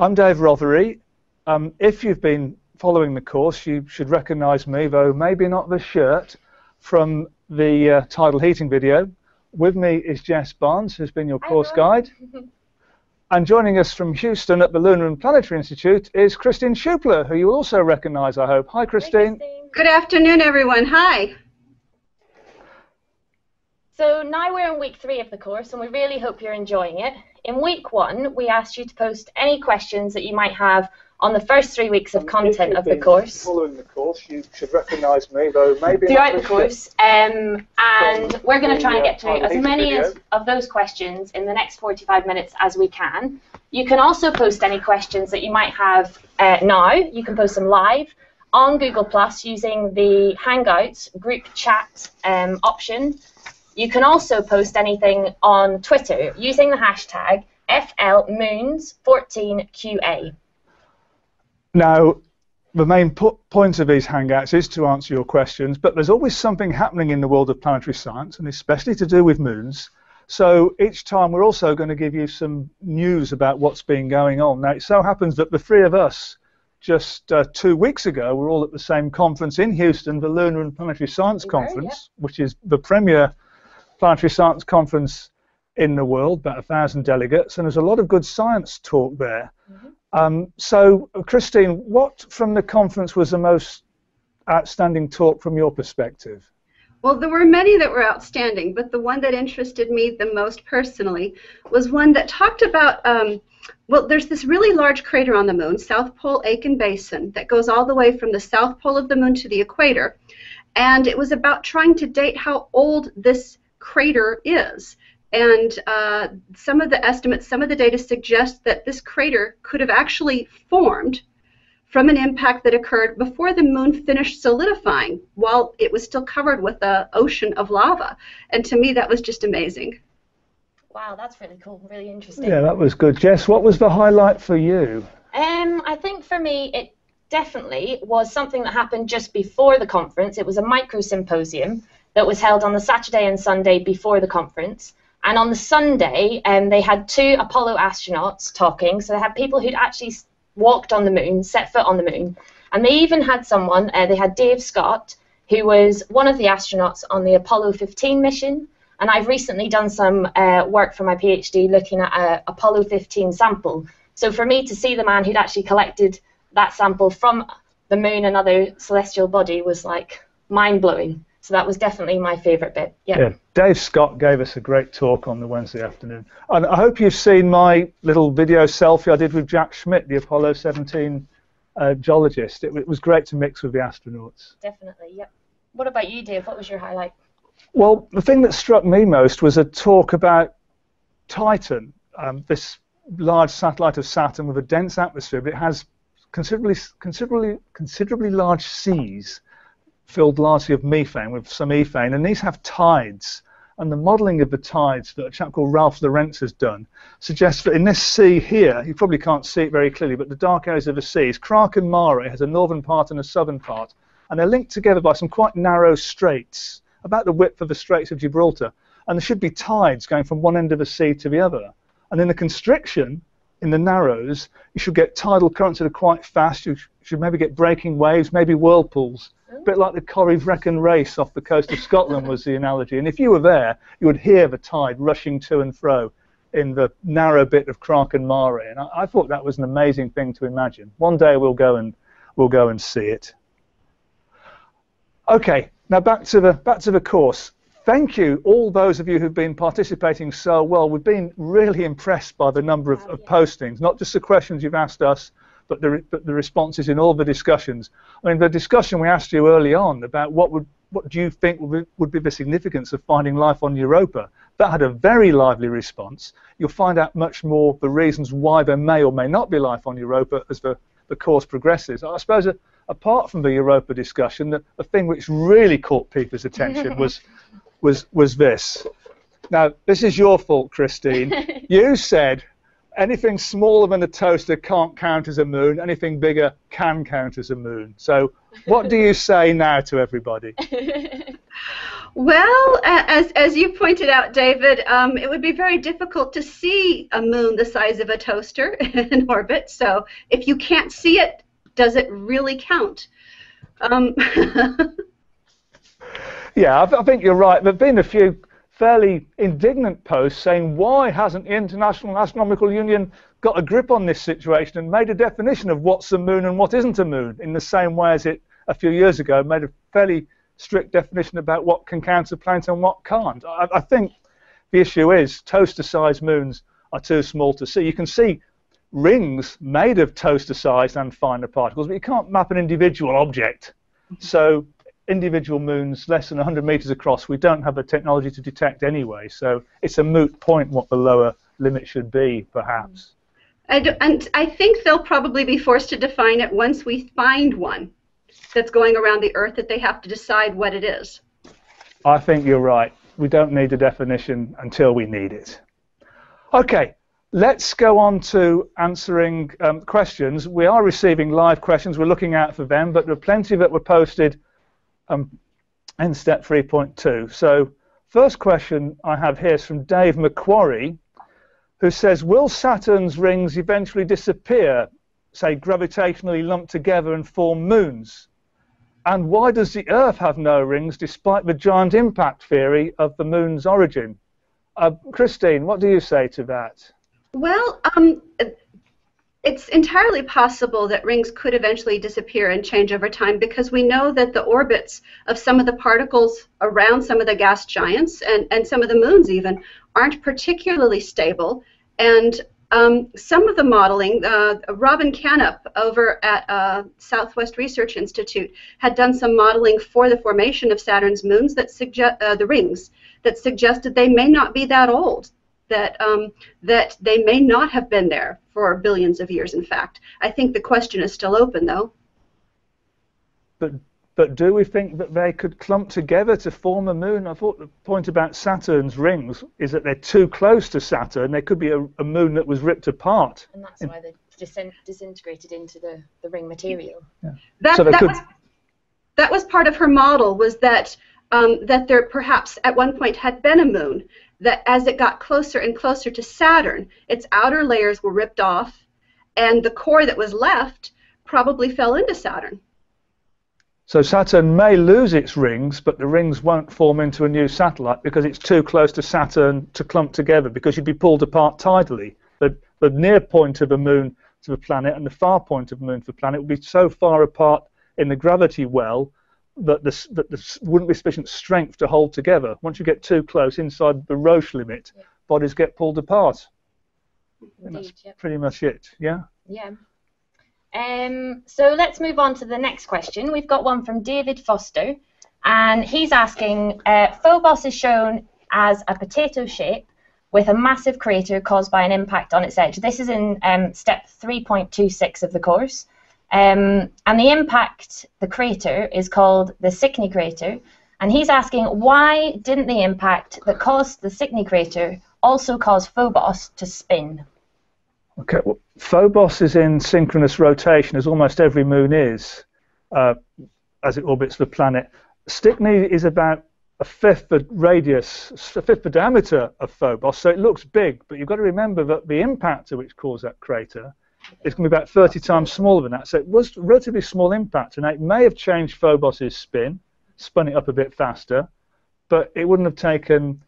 I'm Dave Rothery. Um, if you've been following the course, you should recognise me, though maybe not the shirt, from the uh, tidal heating video. With me is Jess Barnes, who's been your course guide. and joining us from Houston at the Lunar and Planetary Institute is Christine Shupla, who you also recognise, I hope. Hi, Christine. Hi, Good afternoon, everyone. Hi. So now we're in week three of the course, and we really hope you're enjoying it. In week one, we asked you to post any questions that you might have on the first three weeks of content of the course. Following the course, you should recognise me, though maybe throughout the course, um, and we're going to try and get to as many as, of those questions in the next 45 minutes as we can. You can also post any questions that you might have uh, now. You can post them live on Google Plus using the Hangouts group chat um, option. You can also post anything on Twitter using the hashtag FLMoons14QA. Now, the main po point of these Hangouts is to answer your questions, but there's always something happening in the world of planetary science, and especially to do with moons. So each time we're also going to give you some news about what's been going on. Now, it so happens that the three of us, just uh, two weeks ago, were all at the same conference in Houston, the Lunar and Planetary Science Conference, yeah. which is the premier planetary science conference in the world, about a thousand delegates, and there's a lot of good science talk there. Mm -hmm. um, so, Christine, what from the conference was the most outstanding talk from your perspective? Well, there were many that were outstanding, but the one that interested me the most personally was one that talked about. Um, well, there's this really large crater on the moon, South Pole Aitken Basin, that goes all the way from the south pole of the moon to the equator. And it was about trying to date how old this crater is. And uh, some of the estimates, some of the data suggest that this crater could have actually formed from an impact that occurred before the moon finished solidifying while it was still covered with an ocean of lava. And to me, that was just amazing. Wow, that's really cool, really interesting. Yeah, that was good. Jess, what was the highlight for you? Um, I think for me, it definitely was something that happened just before the conference. It was a micro symposium that was held on the Saturday and Sunday before the conference. And on the Sunday, um, they had two Apollo astronauts talking. So they had people who'd actually walked on the moon, set foot on the moon. And they even had someone, uh, they had Dave Scott, who was one of the astronauts on the Apollo 15 mission. And I've recently done some uh, work for my PhD looking at an Apollo 15 sample. So for me to see the man who'd actually collected that sample from the moon and other celestial body was like mind blowing. So that was definitely my favourite bit. Yeah. yeah. Dave Scott gave us a great talk on the Wednesday afternoon. And I hope you've seen my little video selfie I did with Jack Schmitt, the Apollo 17 uh, geologist. It, it, was great to mix with the astronauts. Definitely, yep. What about you, Dave? What was your highlight? Well, the thing that struck me most was a talk about Titan, um, this large satellite of Saturn with a dense atmosphere, but it has considerably, considerably, considerably large seas filled largely of methane with some ethane, and these have tides. And the modelling of the tides that a chap called Ralph Lorenz has done suggests that in this sea here, you probably can't see it very clearly, but the dark areas of the sea seas, Kraken Mare has a northern part and a southern part, and they're linked together by some quite narrow straits, about the width of the Straits of Gibraltar. And there should be tides going from one end of the sea to the other. And in the constriction, in the narrows, you should get tidal currents that are quite fast. You should maybe get breaking waves, maybe whirlpools. A bit like the Corryvreckan race off the coast of Scotland was the analogy. And if you were there, you would hear the tide rushing to and fro in the narrow bit of Kraken Mare. And I, I thought that was an amazing thing to imagine. One day we'll go and we'll go and see it. Okay, now back to the back to the course. Thank you, all those of you who've been participating so well. We've been really impressed by the number of, of postings, not just the questions you've asked us, but the, but the responses in all the discussions. I mean, the discussion we asked you early on about what would what do you think would be, would be the significance of finding life on Europa? That had a very lively response. You'll find out much more the reasons why there may or may not be life on Europa as the, the course progresses. I suppose uh, apart from the Europa discussion, the, the thing which really caught people's attention was was was this. Now, this is your fault, Christine. you said anything smaller than a toaster can't count as a moon. Anything bigger can count as a moon. So what do you say now to everybody? Well, as, as you pointed out, David, um, it would be very difficult to see a moon the size of a toaster in orbit. So if you can't see it, does it really count? Um, yeah, I, I, think you're right. There have been a few fairly indignant post saying, why hasn't the International Astronomical Union got a grip on this situation and made a definition of what's a moon and what isn't a moon in the same way as it a few years ago made a fairly strict definition about what can count as a planet and what can't. I, I think the issue is toaster-sized moons are too small to see. You can see rings made of toaster-sized and finer particles, but you can't map an individual object. So individual moons less than 100 meters across, we don't have the technology to detect anyway. So it's a moot point what the lower limit should be, perhaps. And, and I think they'll probably be forced to define it once we find one that's going around the Earth that they have to decide what it is. I think you're right. We don't need a definition until we need it. Okay, let's go on to answering um, questions. We are receiving live questions. We're looking out for them, but there are plenty that were posted um, in step 3.2. So first question I have here is from Dave McQuarrie, who says, will Saturn's rings eventually disappear, say gravitationally lumped together and form moons? And why does the Earth have no rings despite the giant impact theory of the moon's origin? Uh, Christine, what do you say to that? Well, um, it's entirely possible that rings could eventually disappear and change over time because we know that the orbits of some of the particles around some of the gas giants and, and some of the moons even aren't particularly stable. And um, some of the modeling, uh, Robin Canup over at uh, Southwest Research Institute had done some modeling for the formation of Saturn's moons that suggest uh, the rings that suggested they may not be that old, that um, that they may not have been there for billions of years. In fact, I think the question is still open, though. But but do we think that they could clump together to form a moon? I thought the point about Saturn's rings is that they're too close to Saturn. There could be a, a moon that was ripped apart. And that's why they disintegrated into the, the ring material. Yeah. That, so that, was, that was part of her model, was that um, that there perhaps at one point had been a moon, that as it got closer and closer to Saturn, its outer layers were ripped off, and the core that was left probably fell into Saturn. So Saturn may lose its rings, but the rings won't form into a new satellite because it's too close to Saturn to clump together because you'd be pulled apart tidally. The, the near point of a moon to the planet and the far point of the moon to the planet would be so far apart in the gravity well that, this, that there wouldn't be sufficient strength to hold together. Once you get too close inside the Roche limit, yeah. bodies get pulled apart. Indeed, that's yep. pretty much it, yeah? Yeah. Um, so let's move on to the next question. We've got one from David Foster, and he's asking, uh, Phobos is shown as a potato shape with a massive crater caused by an impact on its edge. This is in um, step 3.26 of the course. Um, and the impact, the crater, is called the Stickney crater. And he's asking, why didn't the impact that caused the Stickney crater also cause Phobos to spin? Okay, well, Phobos is in synchronous rotation, as almost every moon is, uh, as it orbits the planet. Stickney is about a fifth the radius, a fifth the diameter of Phobos, so it looks big, but you've got to remember that the impactor which caused that crater is going to be about 30 times smaller than that. So it was relatively small impact, and it may have changed Phobos's spin, spun it up a bit faster, but it wouldn't have taken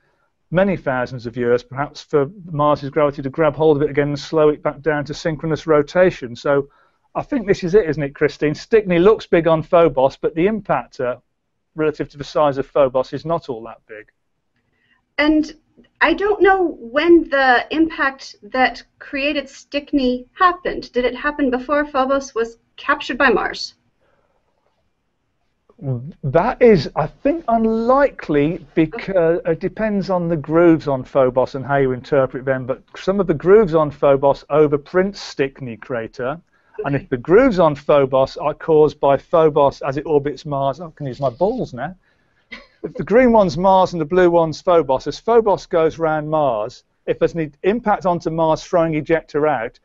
many thousands of years, perhaps, for Mars's gravity to grab hold of it again and slow it back down to synchronous rotation. So I think this is it, isn't it, Christine? Stickney looks big on Phobos, but the impactor, uh, relative to the size of Phobos, is not all that big. And I don't know when the impact that created Stickney happened. Did it happen before Phobos was captured by Mars? That is, I think, unlikely because uh, it depends on the grooves on Phobos and how you interpret them. But some of the grooves on Phobos overprint Stickney crater. Okay. And if the grooves on Phobos are caused by Phobos as it orbits Mars, I can use my balls now. If the green one's Mars and the blue one's Phobos, as Phobos goes around Mars, if there's an impact onto Mars throwing ejecta out,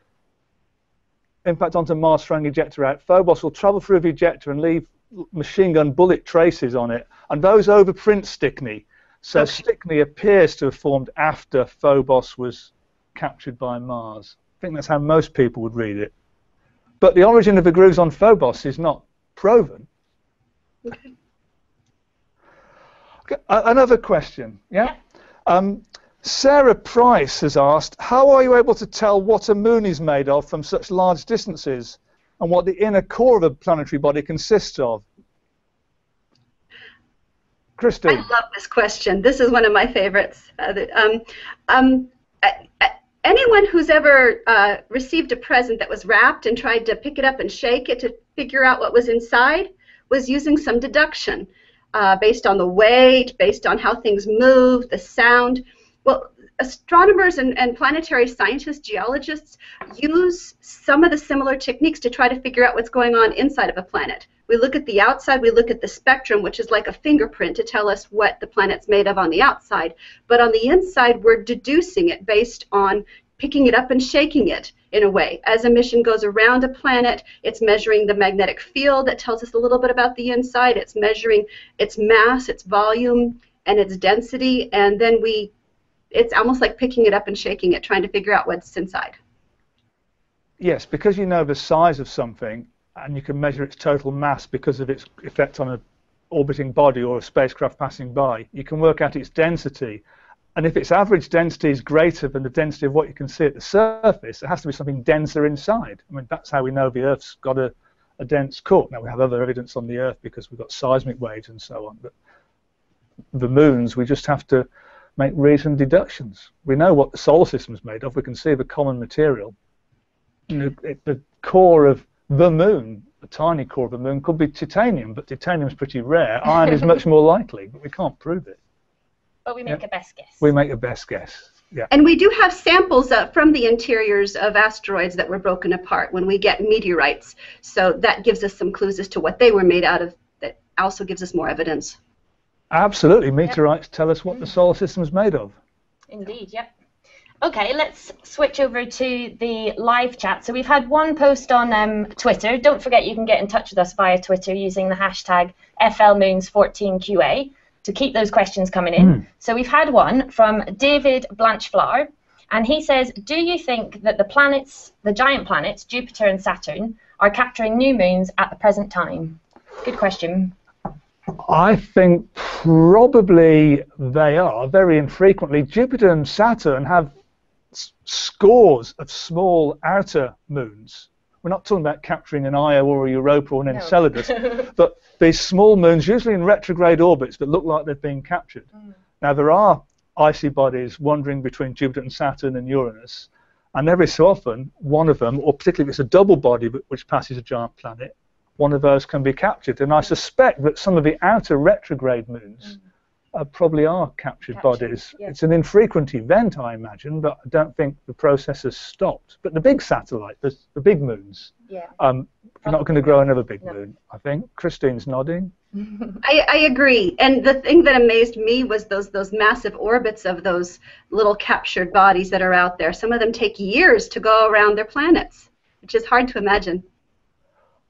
impact onto Mars throwing ejecta out, Phobos will travel through the ejecta and leave machine gun bullet traces on it, and those overprint Stickney. So Okay. Stickney appears to have formed after Phobos was captured by Mars. I think that's how most people would read it. But the origin of the grooves on Phobos is not proven. Okay. Okay, a- Another question, yeah? Yeah. Um, Sarah Price has asked, how are you able to tell what a moon is made of from such large distances and what the inner core of a planetary body consists of? Christine. I love this question. This is one of my favorites. Uh, um, um, a- a- anyone who's ever uh, received a present that was wrapped and tried to pick it up and shake it to figure out what was inside was using some deduction uh, based on the weight, based on how things move, the sound. Well, astronomers and, and planetary scientists, geologists, use some of the similar techniques to try to figure out what's going on inside of a planet. We look at the outside, we look at the spectrum, which is like a fingerprint to tell us what the planet's made of on the outside. But on the inside, we're deducing it based on picking it up and shaking it in a way. As a mission goes around a planet, it's measuring the magnetic field that tells us a little bit about the inside. It's measuring its mass, its volume, and its density, and then we it's almost like picking it up and shaking it, trying to figure out what's inside. Yes, because you know the size of something and you can measure its total mass because of its effect on a orbiting body or a spacecraft passing by, you can work out its density. And if its average density is greater than the density of what you can see at the surface, it has to be something denser inside. I mean, that's how we know the Earth's got a, a dense core. Now, we have other evidence on the Earth because we've got seismic waves and so on. But the moons, we just have to make reasoned deductions. We know what the solar system is made of. We can see the common material. It, the core of the moon, the tiny core of the moon, could be titanium, but titanium is pretty rare. Iron is much more likely, but we can't prove it. But we make Yeah. a best guess. We make a best guess. Yeah. And we do have samples uh, from the interiors of asteroids that were broken apart when we get meteorites. So that gives us some clues as to what they were made out of. That also gives us more evidence. Absolutely. Meteorites tell us what the solar system is made of. Indeed, yep. Okay, let's switch over to the live chat. So we've had one post on um, Twitter. Don't forget you can get in touch with us via Twitter using the hashtag FLMoons14QA to keep those questions coming in. Hmm. So we've had one from David Blanchflower, and he says, "Do you think that the planets, the giant planets, Jupiter and Saturn, are capturing new moons at the present time?" Good question. I think probably they are very infrequently. Jupiter and Saturn have s- scores of small outer moons. We're not talking about capturing an Io or a Europa or an Enceladus, but these small moons, usually in retrograde orbits, that look like they've been captured. Mm. Now, there are icy bodies wandering between Jupiter and Saturn and Uranus, and every so often, one of them, or particularly if it's a double body which passes a giant planet, one of those can be captured. And I suspect that some of the outer retrograde moons mm. Uh, probably are captured, Captured, bodies. It's an infrequent event, I imagine, but I don't think the process has stopped. But the big satellite, the, the big moons, Yeah. um, you're not going to grow another big No. moon, I think. Christine's nodding. I, I agree. And the thing that amazed me was those those massive orbits of those little captured bodies that are out there. Some of them take years to go around their planets, which is hard to imagine.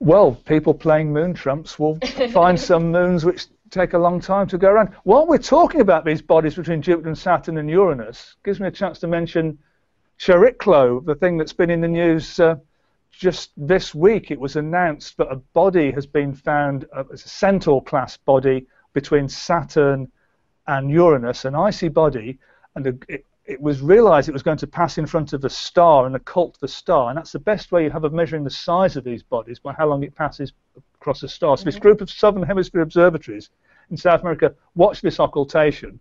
Well, people playing moon trumps will find some moons which take a long time to go around. While we're talking about these bodies between Jupiter and Saturn and Uranus, gives me a chance to mention Chariklo, the thing that's been in the news uh, just this week. It was announced that a body has been found, uh, it's a Centaur class body between Saturn and Uranus, an icy body, and a, it, it was realized it was going to pass in front of a star and occult the star, and that's the best way you have of measuring the size of these bodies by how long it passes across a star. So this group of Southern Hemisphere observatories in South America watched this occultation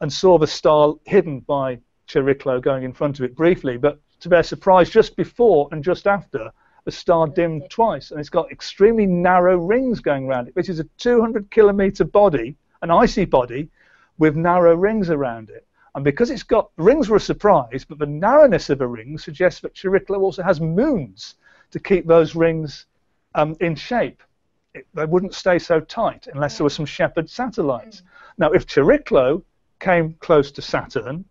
and saw the star hidden by Chariklo going in front of it briefly, but to their surprise, just before and just after, the star dimmed twice, and it's got extremely narrow rings going around it, which is a 200 kilometer body, an icy body, with narrow rings around it. And because it's got rings were a surprise, but the narrowness of the rings suggests that Chariklo also has moons to keep those rings um, in shape. It, they wouldn't stay so tight unless there were some shepherd satellites. Now, if Chariklo came close to Saturn,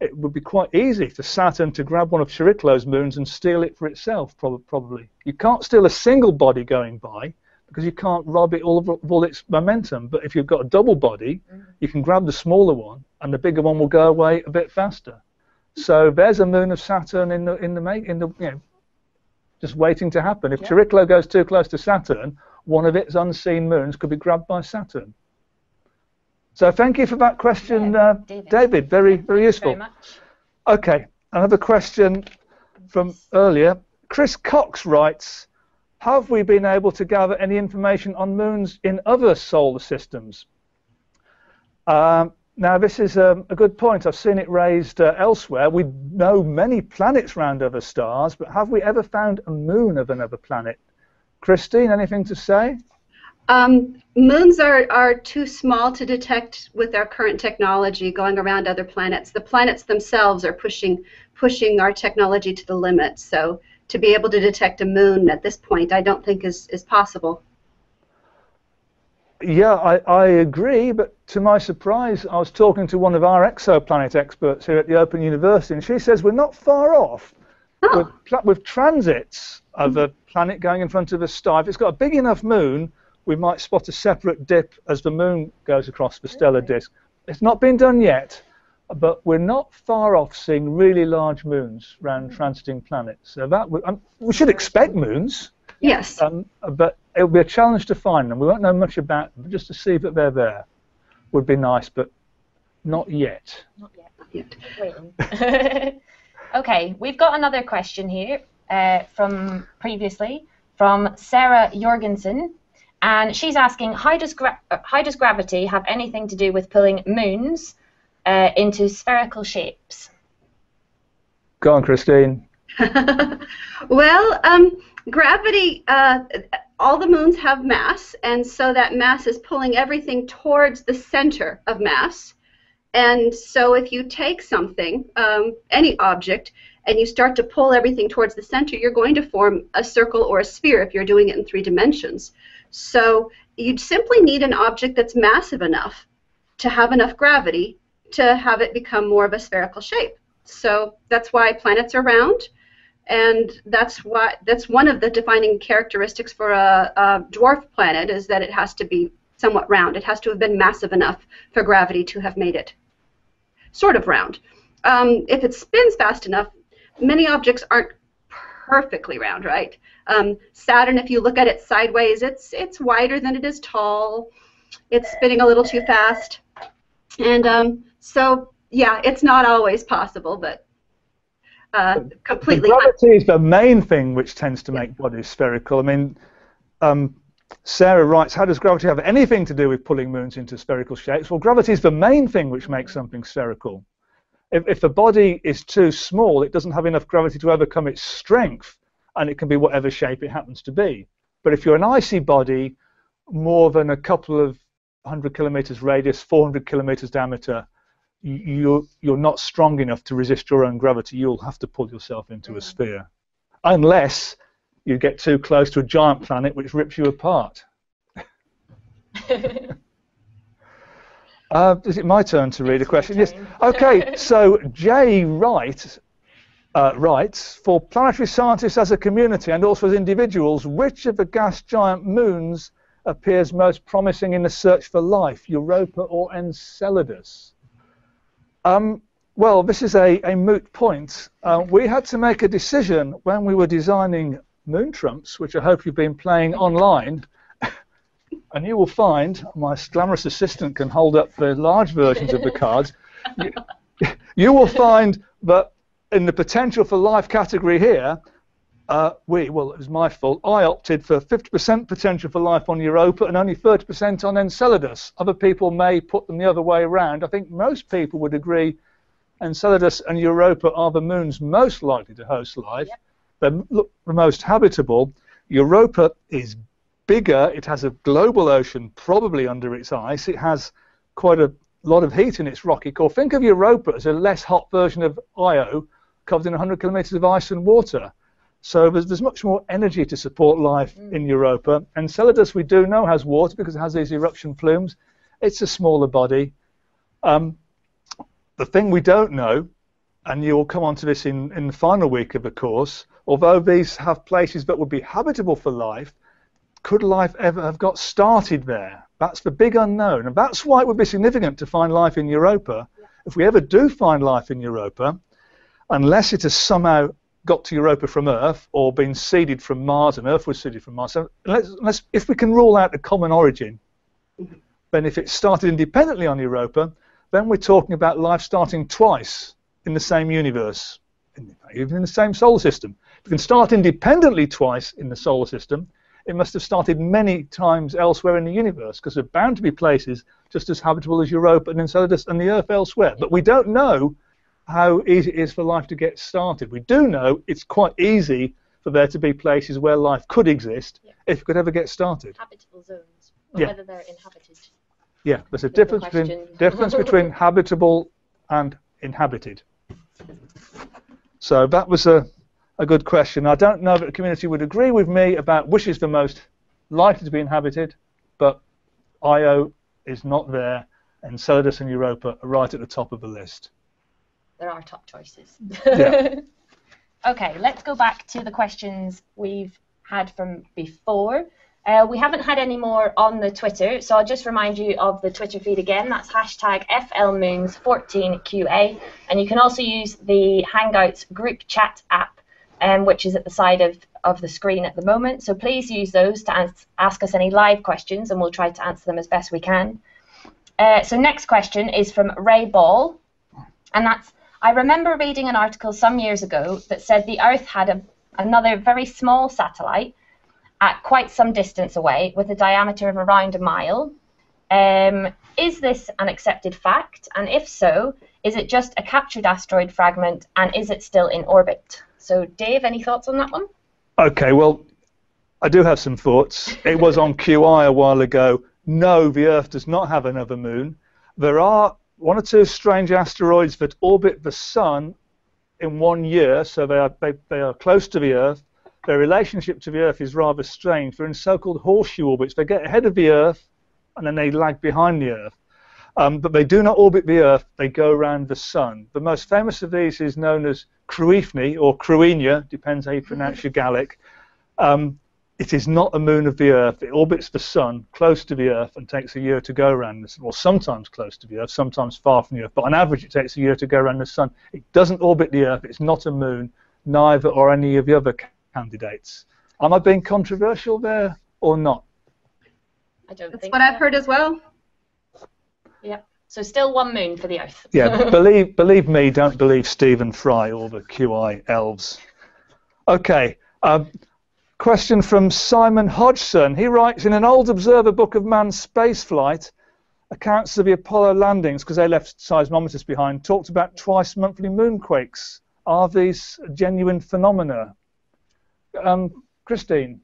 it would be quite easy for Saturn to grab one of Chariklo's moons and steal it for itself, prob- probably. You can't steal a single body going by, because you can't rob it all of, of all its momentum. But if you've got a double body, mm-hmm. you can grab the smaller one, and the bigger one will go away a bit faster. So there's a moon of Saturn in the in the in the you know, just waiting to happen. If yeah. goes too close to Saturn, one of its unseen moons could be grabbed by Saturn. So thank you for that question, yeah, uh, David. David. Very very useful. Very okay, another question from earlier. Chris Cox writes, have we been able to gather any information on moons in other solar systems? Um, now, this is a, um, a, good point. I've seen it raised uh, elsewhere. We know many planets around other stars, but have we ever found a moon of another planet? Christine, anything to say? Um, moons are, are too small to detect with our current technology going around other planets. The planets themselves are pushing pushing our technology to the limit. So to be able to detect a moon at this point, I don't think is, is possible. Yeah, I, I agree, but to my surprise, I was talking to one of our exoplanet experts here at the Open University, and she says we're not far off oh. with, with transits of a planet going in front of a star. If it's got a big enough moon, we might spot a separate dip as the moon goes across the stellar disk. It's not been done yet, but we're not far off seeing really large moons around transiting planets. So that we, um, we should expect moons. Yes. Um, but it will be a challenge to find them. We won't know much about them, but just to see that they're there would be nice, but not yet. Not yet. Not yet. okay, we've got another question here uh, from previously from Sarah Jorgensen. And she's asking, how does, gra- how does gravity have anything to do with pulling moons uh, into spherical shapes? Go on, Christine. well, um, gravity, uh, all the moons have mass, and so that mass is pulling everything towards the center of mass. And so if you take something, um, any object, and you start to pull everything towards the center, you're going to form a circle or a sphere if you're doing it in three dimensions. So you'd simply need an object that's massive enough to have enough gravity to have it become more of a spherical shape. So that's why planets are round, and that's why that's one of the defining characteristics for a, a dwarf planet is that it has to be somewhat round. It has to have been massive enough for gravity to have made it sort of round. Um, if it spins fast enough, many objects aren't perfectly round, right? Um, Saturn, if you look at it sideways, it's it's wider than it is tall. It's spinning a little too fast, and um, so yeah, it's not always possible, but uh, completely. The gravity is the main thing which tends to make bodies spherical. I mean, um, Sarah writes, how does gravity have anything to do with pulling moons into spherical shapes? Well, gravity is the main thing which makes something spherical. If, if the body is too small, it doesn't have enough gravity to overcome its strength, and it can be whatever shape it happens to be. But if you're an icy body, more than a couple of hundred kilometers radius, 400 kilometers diameter, you're, you're not strong enough to resist your own gravity. You'll have to pull yourself into a mm. sphere. Unless you get too close to a giant planet which rips you apart. uh, is it my turn to read a question? Yes. Okay, so Jay Wright uh, writes, for planetary scientists as a community and also as individuals, which of the gas giant moons appears most promising in the search for life, Europa or Enceladus? Um, well, this is a, a moot point. Uh, we had to make a decision when we were designing Moon Trumps, which I hope you've been playing online. and you will find my glamorous assistant can hold up the large versions of the cards. You, you will find that in the potential for life category here, uh, we, well, it was my fault. I opted for 50% potential for life on Europa and only 30% on Enceladus. Other people may put them the other way around. I think most people would agree Enceladus and Europa are the moons most likely to host life. Yep. The most habitable. Europa is bigger. It has a global ocean probably under its ice. It has quite a lot of heat in its rocky core. Think of Europa as a less hot version of Io covered in 100 kilometers of ice and water. So there's, there's much more energy to support life mm. in Europa. Enceladus, we do know, has water because it has these eruption plumes. It's a smaller body. Um, the thing we don't know, and you'll come on to this in, in the final week of the course, although these have places that would be habitable for life, could life ever have got started there? That's the big unknown, and that's why it would be significant to find life in Europa. If we ever do find life in Europa, unless it has somehow got to Europa from Earth or been seeded from Mars, and Earth was seeded from Mars. So let's, let's, if we can rule out a common origin, then if it started independently on Europa, then we're talking about life starting twice in the same universe, even in the same solar system. It can start independently twice in the solar system, it must have started many times elsewhere in the universe, because there are bound to be places just as habitable as Europa and Enceladus and the Earth elsewhere. But we don't know how easy it is for life to get started. We do know it's quite easy for there to be places where life could exist yeah. if it could ever get started. Habitable zones, yeah. whether they're inhabited. Yeah, there's a difference between, difference between habitable and inhabited. So that was a, a good question. I don't know that the community would agree with me about which is the most likely to be inhabited, but Io is not there, and Enceladus and Europa are right at the top of the list there are top choices. Yeah. okay, let's go back to the questions we've had from before. Uh, we haven't had any more on the Twitter, so I'll just remind you of the Twitter feed again. That's hashtag FLMoons14QA, and you can also use the Hangouts group chat app, um, which is at the side of, of the screen at the moment. So please use those to ask, ask us any live questions, and we'll try to answer them as best we can. Uh, so next question is from Ray Ball, and that's I remember reading an article some years ago that said the Earth had a, another very small satellite at quite some distance away with a diameter of around a mile. Um, is this an accepted fact? And if so, is it just a captured asteroid fragment and is it still in orbit? So, Dave, any thoughts on that one? Okay, well, I do have some thoughts. It was on QI a while ago. No, the Earth does not have another moon. There are one or two strange asteroids that orbit the Sun in one year, so they are, they, they are close to the Earth. Their relationship to the Earth is rather strange. They're in so-called horseshoe orbits. They get ahead of the Earth, and then they lag behind the Earth. Um, but they do not orbit the Earth, they go around the Sun. The most famous of these is known as Cruithne, or Cruithnia, depends how you pronounce your Gaelic. Um, it is not a moon of the Earth. It orbits the Sun close to the Earth and takes a year to go around the Sun. Well, sometimes close to the Earth, sometimes far from the Earth. But on average, it takes a year to go around the Sun. It doesn't orbit the Earth. It's not a moon. Neither are any of the other candidates. Am I being controversial there or not? I don't That's think what so. I've heard as well. Yep. So still one moon for the Earth. yeah, believe believe me, don't believe Stephen Fry or the QI elves. Okay. Um, Question from Simon Hodgson. He writes in an old Observer book of manned spaceflight, accounts of the Apollo landings, because they left seismometers behind, talked about twice monthly moonquakes. Are these genuine phenomena? Um, Christine.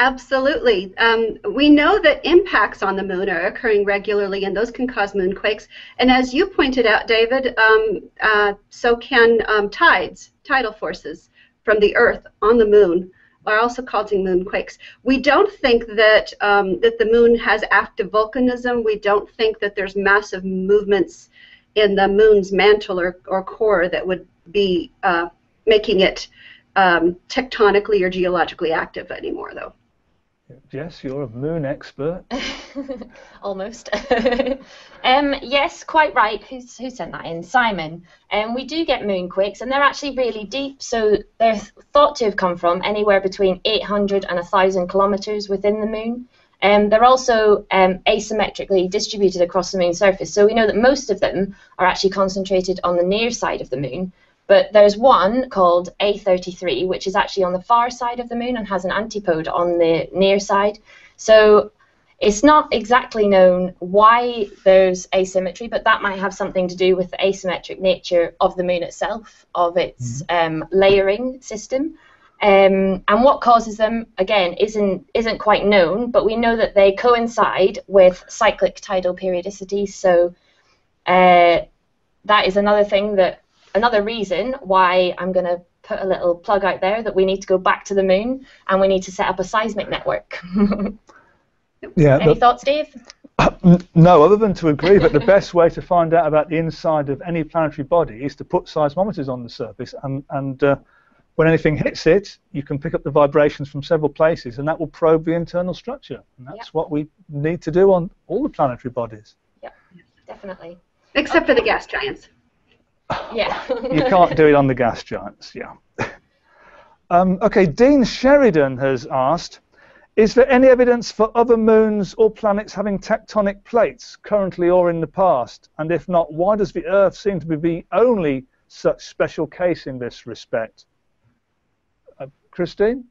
Absolutely. Um, we know that impacts on the moon are occurring regularly, and those can cause moonquakes. And as you pointed out, David, um, uh, so can um, tides, tidal forces from the Earth on the moon are also causing moonquakes. We don't think that um, that the moon has active volcanism. We don't think that there's massive movements in the moon's mantle or, or core that would be uh, making it um, tectonically or geologically active anymore, though. Jess, you're a moon expert. Almost. um, yes, quite right. Who's, who sent that in? Simon. Um, we do get moonquakes, and they're actually really deep. So they're thought to have come from anywhere between 800 and 1,000 kilometers within the moon. Um, they're also um, asymmetrically distributed across the moon's surface. So we know that most of them are actually concentrated on the near side of the moon, but there's one called A33, which is actually on the far side of the moon and has an antipode on the near side. So it's not exactly known why there's asymmetry, but that might have something to do with the asymmetric nature of the moon itself, of its mm-hmm. um, layering system. Um, and what causes them, again, isn't isn't quite known, but we know that they coincide with cyclic tidal periodicity. So uh, that is another thing that another reason why I'm going to put a little plug out there that we need to go back to the moon and we need to set up a seismic network. yeah. Any thoughts, Dave? No, other than to agree that the best way to find out about the inside of any planetary body is to put seismometers on the surface and, and uh, when anything hits it, you can pick up the vibrations from several places, and that will probe the internal structure. And that's Yep. what we need to do on all the planetary bodies. Yeah, definitely. Except for the gas giants. Yeah. You can't do it on the gas giants, yeah. um, okay, Dean Sheridan has asked, is there any evidence for other moons or planets having tectonic plates currently or in the past? And if not, why does the Earth seem to be the only such special case in this respect? Uh, Christine?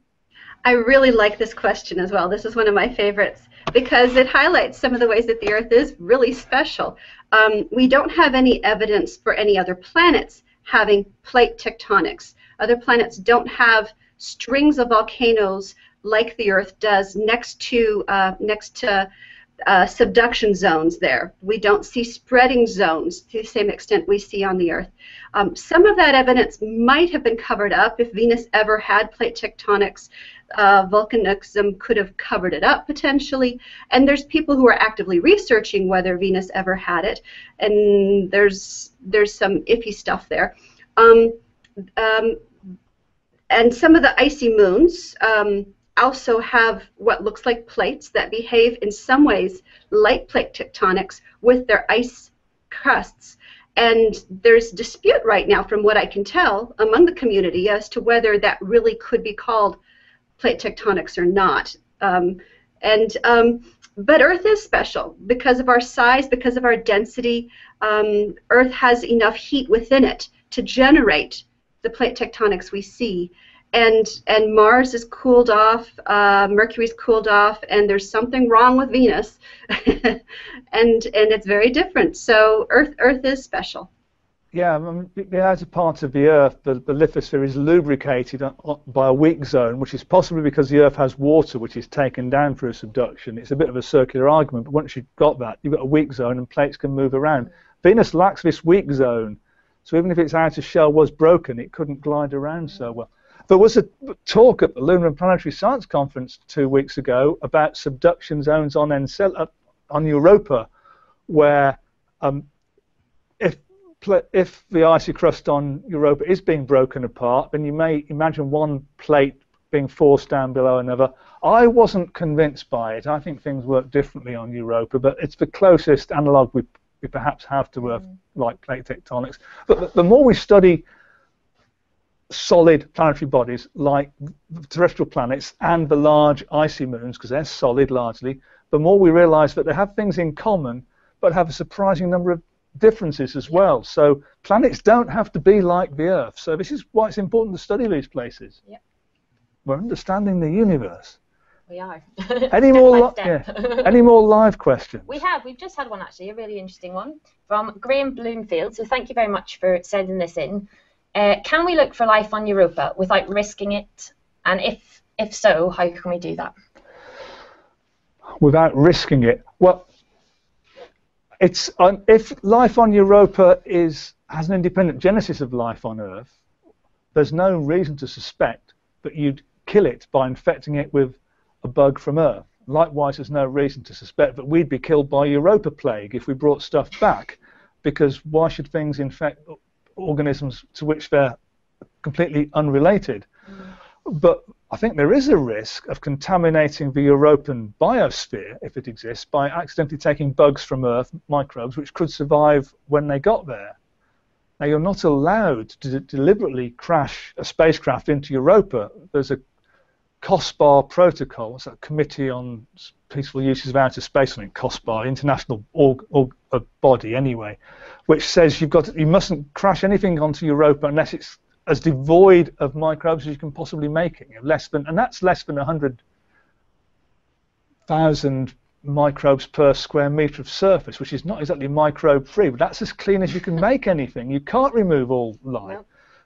I really like this question as well. This is one of my favorites because it highlights some of the ways that the Earth is really special. Um, we don't have any evidence for any other planets having plate tectonics. Other planets don't have strings of volcanoes like the Earth does next to uh, next to uh, subduction zones. There, we don't see spreading zones to the same extent we see on the Earth. Um, some of that evidence might have been covered up if Venus ever had plate tectonics uh, volcanism could have covered it up potentially. And there's people who are actively researching whether Venus ever had it, and there's there's some iffy stuff there. Um, um, and some of the icy moons um, also have what looks like plates that behave in some ways like plate tectonics with their ice crusts. And there's dispute right now, from what I can tell, among the community as to whether that really could be called plate tectonics or not. Um, and um, but Earth is special because of our size, because of our density. Um, Earth has enough heat within it to generate the plate tectonics we see. And and Mars is cooled off, uh, Mercury's cooled off, and there's something wrong with Venus, and and it's very different. So Earth Earth is special. Yeah, I mean, the outer part of the Earth, the, the lithosphere, is lubricated by a weak zone, which is possibly because the Earth has water, which is taken down through subduction. It's a bit of a circular argument, but once you've got that, you've got a weak zone and plates can move around. Venus lacks this weak zone, so even if its outer shell was broken, it couldn't glide around so well. There was a talk at the Lunar and Planetary Science Conference two weeks ago about subduction zones on Encel- uh, on Europa, where um, if if the icy crust on Europa is being broken apart, then you may imagine one plate being forced down below another. I wasn't convinced by it. I think things work differently on Europa, but it's the closest analogue we, we perhaps have to Earth, like plate tectonics. But the, the more we study solid planetary bodies like terrestrial planets and the large icy moons, because they're solid largely, the more we realize that they have things in common, but have a surprising number of differences as well. So planets don't have to be like the Earth. So this is why it's important to study these places. Yep. We're understanding the universe. We are. Any more? Yeah. Any more live questions? We have. We've just had one actually, a really interesting one from Graham Bloomfield. So thank you very much for sending this in. Uh, can we look for life on Europa without risking it? And if if so, how can we do that? without risking it. Well, it's um, if life on Europa is has an independent genesis of life on Earth, there's no reason to suspect that you'd kill it by infecting it with a bug from Earth. Likewise, there's no reason to suspect that we'd be killed by Europa plague if we brought stuff back, because why should things infect organisms to which they're completely unrelated? But I think there is a risk of contaminating the European biosphere, if it exists, by accidentally taking bugs from Earth, microbes, which could survive when they got there. Now, you're not allowed to deliberately crash a spacecraft into Europa. There's a COSPAR protocol, it's a Committee on Peaceful Uses of Outer Space, I think COSPAR, international org, org, uh, body anyway, which says you've got to, you mustn't crash anything onto Europa unless it's as devoid of microbes as you can possibly make it. You know, less than, and that's less than 100,000 microbes per square meter of surface, which is not exactly microbe-free, but that's as clean as you can make anything. You can't remove all life.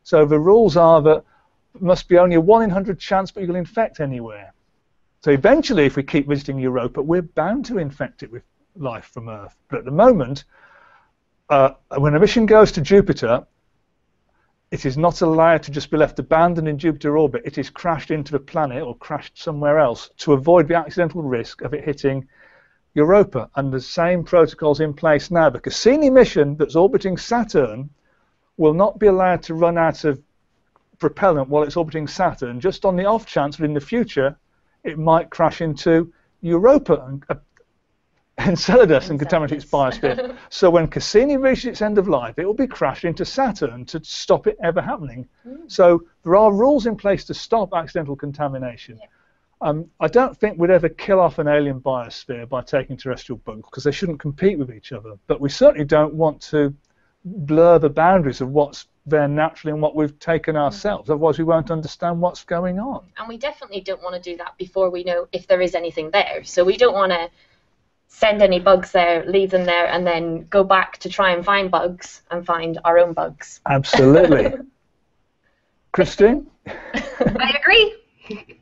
So the rules are that must be only a 1 in 100 chance, but you'll infect anywhere. So eventually, if we keep visiting Europa, we're bound to infect it with life from Earth. But at the moment, uh, when a mission goes to Jupiter, it is not allowed to just be left abandoned in Jupiter orbit. It is crashed into the planet or crashed somewhere else to avoid the accidental risk of it hitting Europa. And the same protocols in place now. The Cassini mission that's orbiting Saturn will not be allowed to run out of propellant while it's orbiting Saturn, just on the off chance that in the future it might crash into Europa and uh, Enceladus and contaminate its biosphere. so when Cassini reaches its end of life, it will be crashed into Saturn to stop it ever happening. Mm. So there are rules in place to stop accidental contamination. Yeah. Um, I don't think we'd ever kill off an alien biosphere by taking terrestrial bugs because they shouldn't compete with each other. But we certainly don't want to blur the boundaries of what's there naturally and what we've taken mm. ourselves. Otherwise, we won't understand what's going on. And we definitely don't want to do that before we know if there is anything there. So we don't want to send any bugs there, leave them there, and then go back to try and find bugs and find our own bugs. Absolutely. Christine? I agree.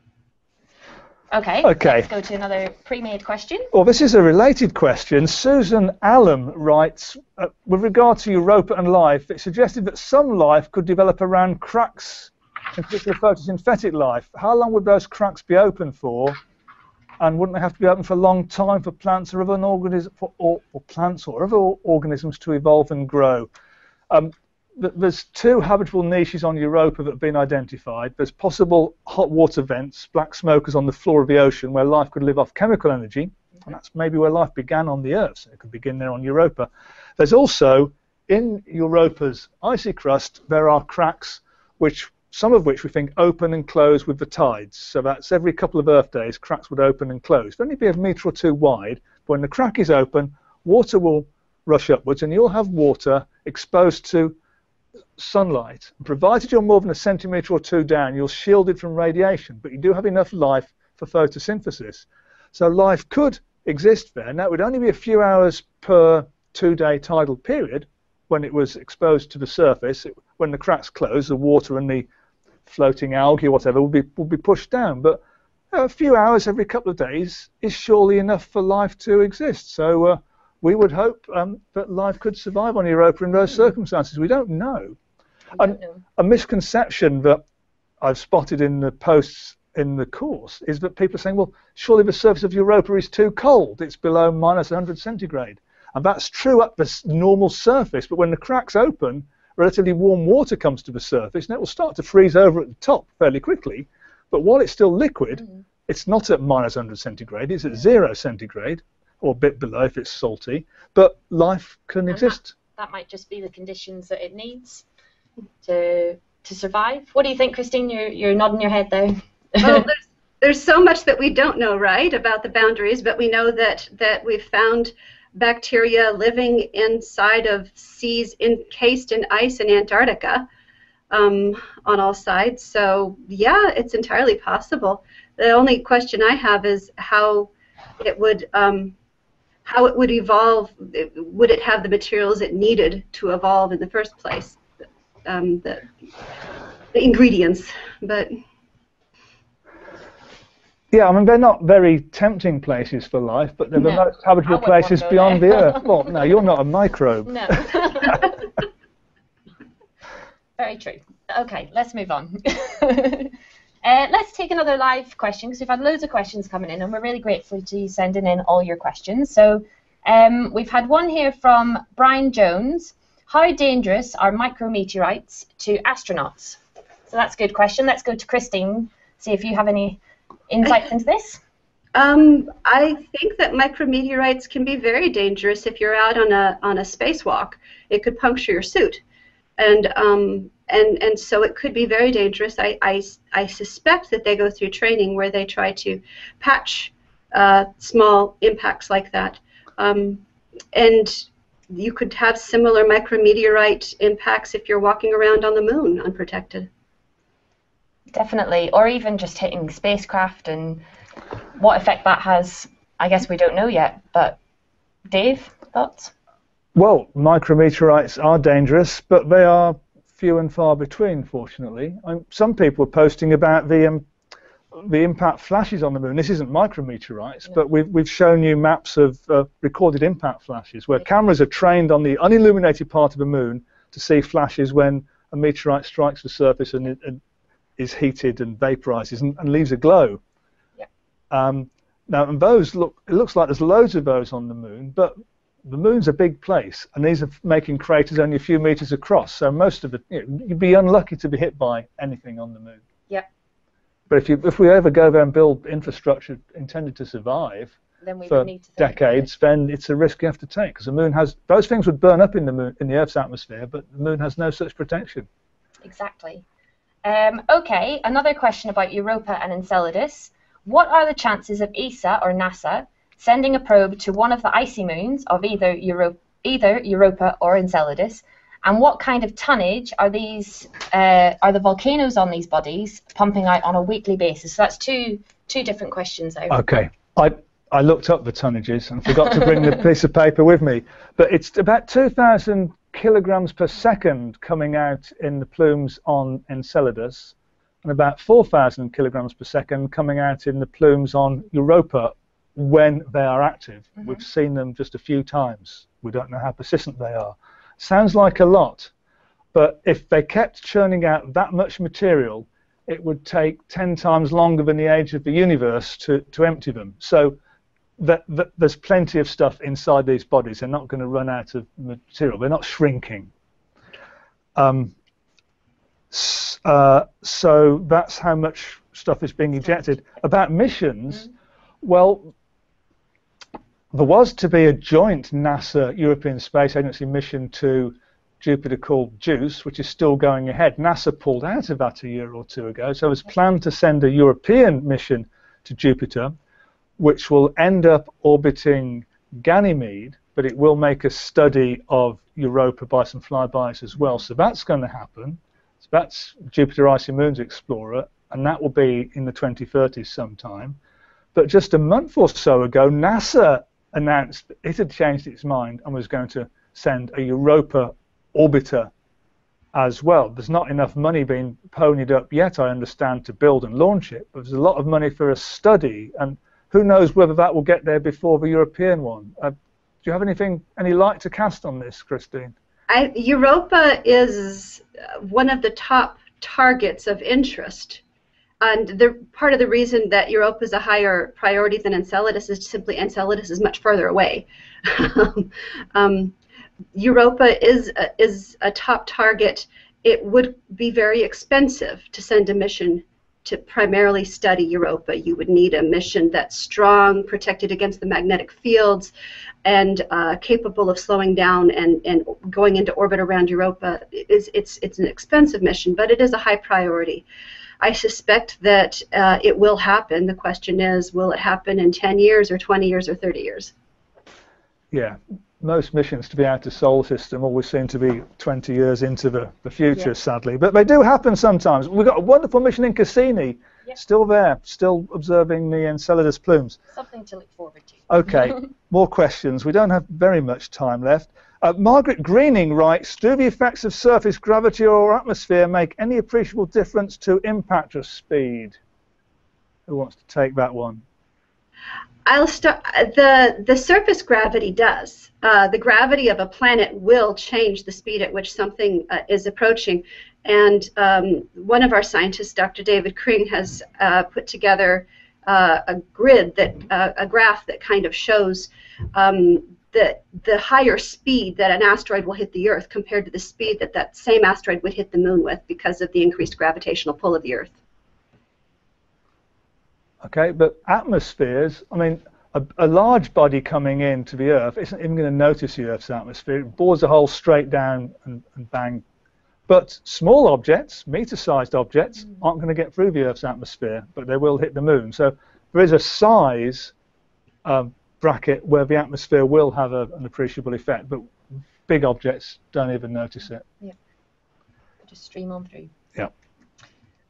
Okay. Okay. Let's go to another pre-made question. Well, this is a related question. Susan Allen writes, uh, with regard to Europa and life, it suggested that some life could develop around cracks, in particular photosynthetic life. How long would those cracks be open for? And wouldn't they have to be open for a long time for plants or other organisms, for, or, or plants or other organisms to evolve and grow? Um, there's two habitable niches on Europa that have been identified. There's possible hot water vents, black smokers on the floor of the ocean where life could live off chemical energy, and that's maybe where life began on the Earth, so it could begin there on Europa. There's also, in Europa's icy crust, there are cracks, which some of which we think open and close with the tides. So that's every couple of Earth days, cracks would open and close. They'll only be a metre or two wide, but when the crack is open, water will rush upwards, and you'll have water exposed to sunlight. Provided you're more than a centimetre or two down, you're shielded from radiation, but you do have enough life for photosynthesis. So life could exist there. and that would only be a few hours per two-day tidal period when it was exposed to the surface. It, when the cracks close, the water and the floating algae or whatever will be, be pushed down. But a few hours every couple of days is surely enough for life to exist. So uh, we would hope um, that life could survive on Europa in those circumstances. We don't know. don't know. A misconception that I've spotted in the posts in the course is that people are saying, well, surely the surface of Europa is too cold. It's below minus 100 centigrade. And that's true at the normal surface, but when the cracks open, relatively warm water comes to the surface, and it will start to freeze over at the top fairly quickly. But while it's still liquid, mm. it's not at minus 100 centigrade, it's at zero centigrade or a bit below if it's salty. But life can and exist. That, that might just be the conditions that it needs to to survive. What do you think, Christine? You're you're nodding your head there. well, there's, there's so much that we don't know, right, about the boundaries, but we know that that we've found bacteria living inside of seas encased in ice in Antarctica um, on all sides. So yeah, it's entirely possible. The only question I have is how it would um, how it would evolve. Would it have the materials it needed to evolve in the first place? Um, the, the ingredients, but. Yeah, I mean they're not very tempting places for life, but they're no, the most habitable places beyond the Earth. Well, no, you're not a microbe. No. very true. Okay, let's move on. Uh, let's take another live question because we've had loads of questions coming in, and we're really grateful to you sending in all your questions. So um, we've had one here from Brian Jones. How dangerous are micrometeorites to astronauts? So that's a good question. Let's go to Christine. See if you have any insight into this. Um, I think that micrometeorites can be very dangerous if you're out on a on a spacewalk. It could puncture your suit, and um, and and so it could be very dangerous. I, I, I suspect that they go through training where they try to patch uh, small impacts like that, um, and you could have similar micrometeorite impacts if you're walking around on the moon unprotected. Definitely, or even just hitting spacecraft and what effect that has. I guess we don't know yet, but Dave, thoughts? Well, micrometeorites are dangerous, but they are few and far between, fortunately. Um, some people are posting about the um, the impact flashes on the moon. This isn't micrometeorites, but we've, we've shown you maps of uh, recorded impact flashes where cameras are trained on the unilluminated part of the moon to see flashes when a meteorite strikes the surface and, it, and is heated and vaporizes and, and leaves a glow. Yeah. Um, now, and those look, it looks like there's loads of those on the moon, but the moon's a big place, and these are making craters only a few meters across. So most of it, you know, you'd be unlucky to be hit by anything on the moon. Yep. But if you if we ever go there and build infrastructure intended to survive Then we for need to think it. decades, then it's a risk you have to take because the moon has those things would burn up in the moon in the Earth's atmosphere, but the moon has no such protection. Exactly. Um, okay, another question about Europa and Enceladus. What are the chances of ESA or NASA sending a probe to one of the icy moons of either, Euro- either Europa or Enceladus? And what kind of tonnage are these uh, are the volcanoes on these bodies pumping out on a weekly basis? So that's two two different questions there. Okay. I I looked up the tonnages and forgot to bring the piece of paper with me, but it's about 2,000 kilograms per second coming out in the plumes on Enceladus, and about 4,000 kilograms per second coming out in the plumes on Europa when they are active. We've seen them just a few times. We don't know how persistent they are. Sounds like a lot, but if they kept churning out that much material, it would take 10 times longer than the age of the universe to, to empty them. So that, that there's plenty of stuff inside these bodies. They're not going to run out of material. They're not shrinking. Um, uh, so that's how much stuff is being ejected. About missions, well, there was to be a joint NASA European Space Agency mission to Jupiter called JUICE, which is still going ahead. NASA pulled out of that a year or two ago, so it was planned to send a European mission to Jupiter, which will end up orbiting Ganymede, but it will make a study of Europa by some flybys as well. So that's going to happen. So that's Jupiter Icy Moons Explorer, and that will be in the 2030s sometime. But just a month or so ago, NASA announced that it had changed its mind and was going to send a Europa orbiter as well. There's not enough money being ponied up yet, I understand, to build and launch it, but there's a lot of money for a study, and who knows whether that will get there before the European one. Uh, do you have anything, any light to cast on this, Christine? I, Europa is one of the top targets of interest. And the part of the reason that Europa is a higher priority than Enceladus is simply Enceladus is much further away. um, Europa is a, is a top target. It would be very expensive to send a mission to primarily study Europa. You would need a mission that's strong, protected against the magnetic fields, and uh, capable of slowing down and, and going into orbit around Europa. It's, it's, it's an expensive mission, but it is a high priority. I suspect that uh, it will happen. The question is, will it happen in 10 years or 20 years or 30 years? Yeah, most missions to be out of solar system always seem to be 20 years into the, the future, Yeah. sadly. But they do happen sometimes. We've got a wonderful mission in Cassini, Yeah. still there, still observing the Enceladus plumes. Something to look forward to. Okay, more questions. We don't have very much time left. Uh, Margaret Greening writes, do the effects of surface gravity or atmosphere make any appreciable difference to impactor speed? Who wants to take that one? I'll start. The the surface gravity does. Uh, the gravity of a planet will change the speed at which something uh, is approaching, and um, one of our scientists, Dr. David Kring, has uh, put together uh, a grid that uh, a graph that kind of shows um, the the higher speed that an asteroid will hit the Earth compared to the speed that that same asteroid would hit the Moon with because of the increased gravitational pull of the Earth. Okay, but atmospheres, I mean, a, a large body coming in to the Earth isn't even going to notice the Earth's atmosphere. It bores a hole straight down and, and bang. But small objects, meter-sized objects, aren't going to get through the Earth's atmosphere, but they will hit the Moon. So there is a size um, bracket where the atmosphere will have a, an appreciable effect, but big objects don't even notice it. Yeah. Just stream on through. Yeah.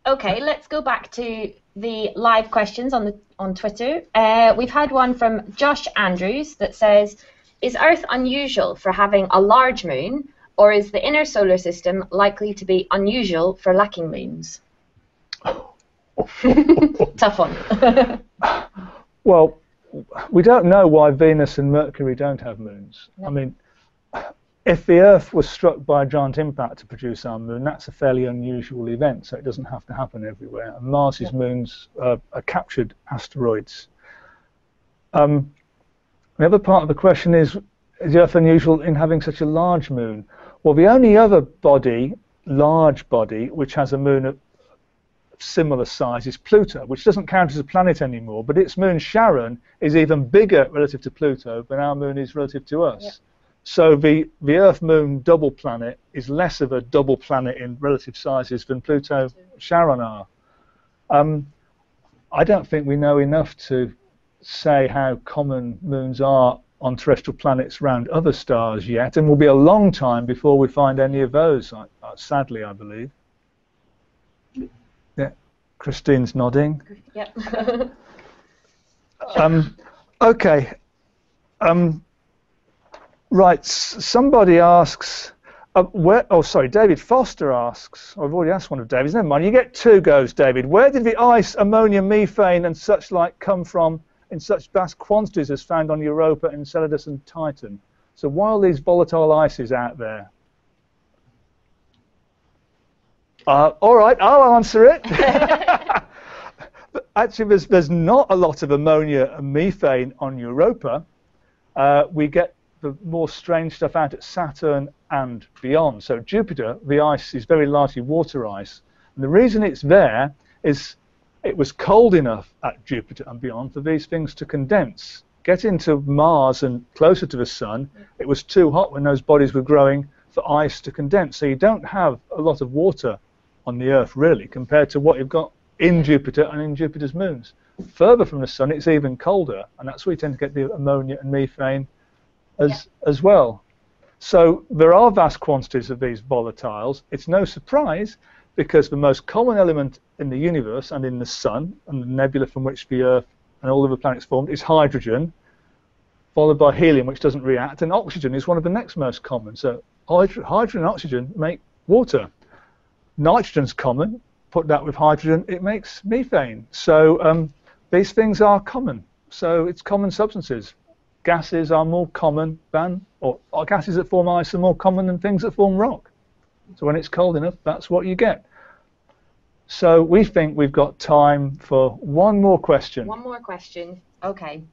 Okay, let's go back to the live questions on the on Twitter. Uh, we've had one from Josh Andrews that says, "Is Earth unusual for having a large moon, or is the inner solar system likely to be unusual for lacking moons?" Tough one. Well, we don't know why Venus and Mercury don't have moons. I mean, if the Earth was struck by a giant impact to produce our moon, that's a fairly unusual event, so it doesn't have to happen everywhere. And Mars's moons uh, are captured asteroids. Um, the other part of the question is, is the Earth unusual in having such a large moon? Well, the only other body, large body, which has a moon similar size is Pluto, which doesn't count as a planet anymore, but its moon Charon is even bigger relative to Pluto than our moon is relative to us. Yep. So the, the Earth-Moon double planet is less of a double planet in relative sizes than Pluto Charon are. Um, I don't think we know enough to say how common moons are on terrestrial planets around other stars yet, and will be a long time before we find any of those, sadly, I believe. Christine's nodding. Yep. um, okay. Um, Right, somebody asks, uh, where, oh sorry, David Foster asks, I've already asked one of David's, never mind, you get two goes, David. Where did the ice, ammonia, methane and such like come from in such vast quantities as found on Europa, Enceladus and Titan? So why are these volatile ices out there? Uh, all right, I'll answer it. Actually, there's, there's not a lot of ammonia and methane on Europa. Uh, we get the more strange stuff out at Saturn and beyond. So Jupiter, the ice is very largely water ice. And the reason it's there is it was cold enough at Jupiter and beyond for these things to condense. Get into Mars and closer to the Sun, it was too hot when those bodies were growing for ice to condense. So you don't have a lot of water on the Earth, really, compared to what you've got in Jupiter and in Jupiter's moons. Further from the Sun, it's even colder, and that's where you tend to get the ammonia and methane as, yeah. as well. So there are vast quantities of these volatiles. It's no surprise because the most common element in the universe and in the sun and the nebula from which the Earth and all of the planets formed is hydrogen, followed by helium, which doesn't react, and oxygen is one of the next most common. So hydrogen and oxygen make water. Nitrogen's common. Put that with hydrogen, it makes methane. So um, these things are common. So it's common substances gases are more common than, or, or gases that form ice are more common than things that form rock. So when it's cold enough, that's what you get. So we think we've got time for one more question. One more question. Okay.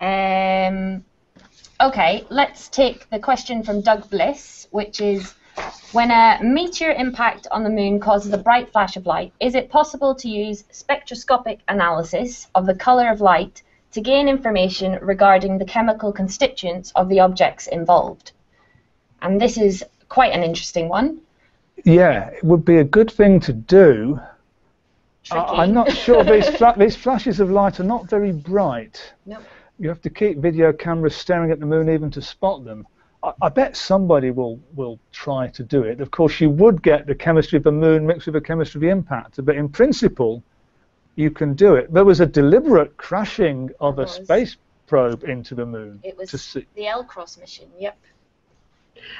Um, okay, let's take the question from Doug Bliss, which is when a meteor impact on the moon causes a bright flash of light, is it possible to use spectroscopic analysis of the color of light to gain information regarding the chemical constituents of the objects involved. And this is quite an interesting one. Yeah, it would be a good thing to do. I, am not sure these, fla these flashes of light are not very bright. Nope. You have to keep video cameras staring at the moon even to spot them. I, I, bet somebody will, will try to do it. Of course, you would get the chemistry of the moon mixed with the chemistry of the impactor, but in principle, you can do it. There was a deliberate crashing of a space probe into the moon. It was the LCROSS mission, yep.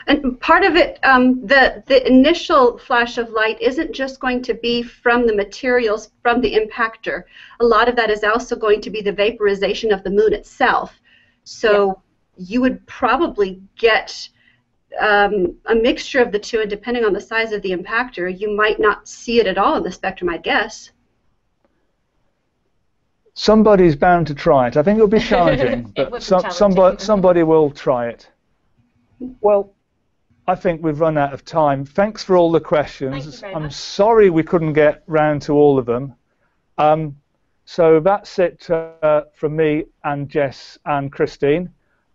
And part of it, um, the, the initial flash of light isn't just going to be from the materials from the impactor. A lot of that is also going to be the vaporization of the moon itself. So you would probably get um, a mixture of the two, and depending on the size of the impactor, you might not see it at all in the spectrum, I guess somebody's bound to try it. I think it'll be challenging, but be some, somebody, somebody will try it. Well, I think we've run out of time. Thanks for all the questions. I'm much. sorry we couldn't get round to all of them. Um, so that's it uh, from me and Jess and Christine.